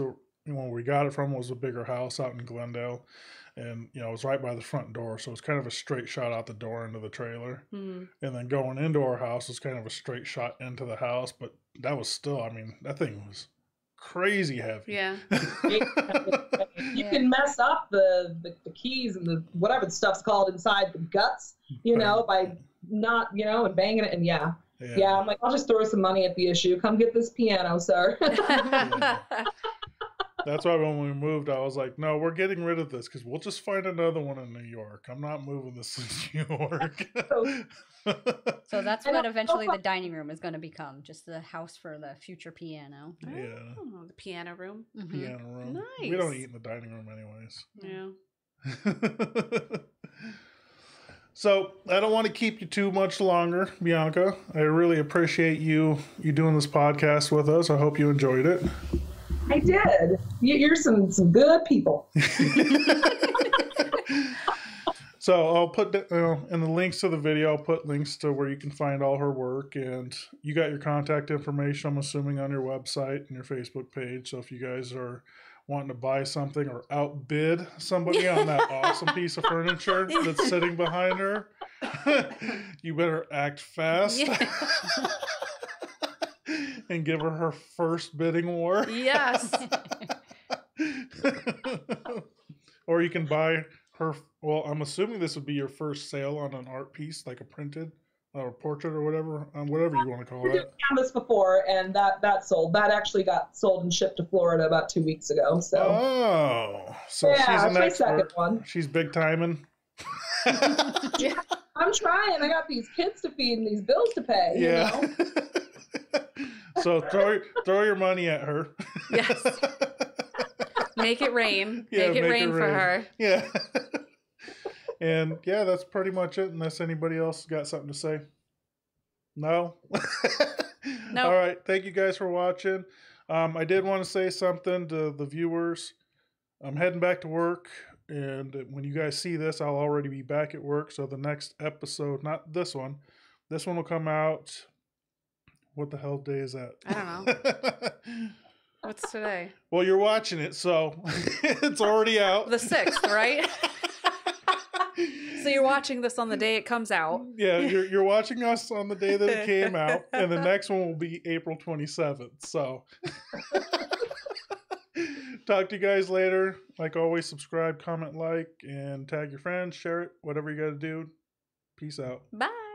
when we got it from was a bigger house out in Glendale, and you know it was right by the front door, so it was kind of a straight shot out the door into the trailer. Mhm. And then going into our house was kind of a straight shot into the house, but that was still, I mean, that thing was crazy heavy. Yeah. you can mess up the, the, the keys and the whatever the stuff's called inside the guts, you know, by not, you know, and banging it. And yeah, yeah, I'm like, I'll just throw some money at the issue. Come get this piano, sir. That's why when we moved, I was like, no, we're getting rid of this because we'll just find another one in New York. I'm not moving this to New York. So that's what eventually the dining room is going to become just the house for the future piano. yeah. Oh, the piano room. Mhm. Piano room. Nice. We don't eat in the dining room, anyways. Yeah. so I don't want to keep you too much longer, Bianca. I really appreciate you you doing this podcast with us. I hope you enjoyed it. I did. You- You're some, some good people. So I'll put the, uh, in the links to the video. I'll put links to where you can find all her work, and you got your contact information. I'm assuming on your website and your Facebook page. So if you guys are wanting to buy something or outbid somebody on that awesome piece of furniture that's sitting behind her, you better act fast Yeah. and give her her first bidding war. yes. or you can buy her. Well, I'm assuming this would be your first sale on an art piece, like a printed or portrait or whatever, um, whatever you want to call it. canvas before, and that that sold. That actually got sold and shipped to Florida about two weeks ago. So Oh, so yeah, she's it's an my second one. She's big timing. I'm trying. I got these kids to feed and these bills to pay. You yeah. know? So throw throw your money at her. Yes. Make it rain. Yeah, make it make it rain for rain. her. Yeah. and yeah, that's pretty much it. Unless anybody else got something to say. No. No. All right. Thank you guys for watching. Um, I did want to say something to the viewers. I'm heading back to work, and when you guys see this, I'll already be back at work. So the next episode, not this one, this one will come out. What the hell day is that? I don't know. What's today? well, you're watching it, so it's already out. The sixth, right? so you're watching this on the day it comes out. Yeah, you're you're watching us on the day that it came out, and the next one will be April 27th. So, talk to you guys later. Like always, subscribe, comment, like, and tag your friends, share it, whatever you got to do. Peace out. Bye.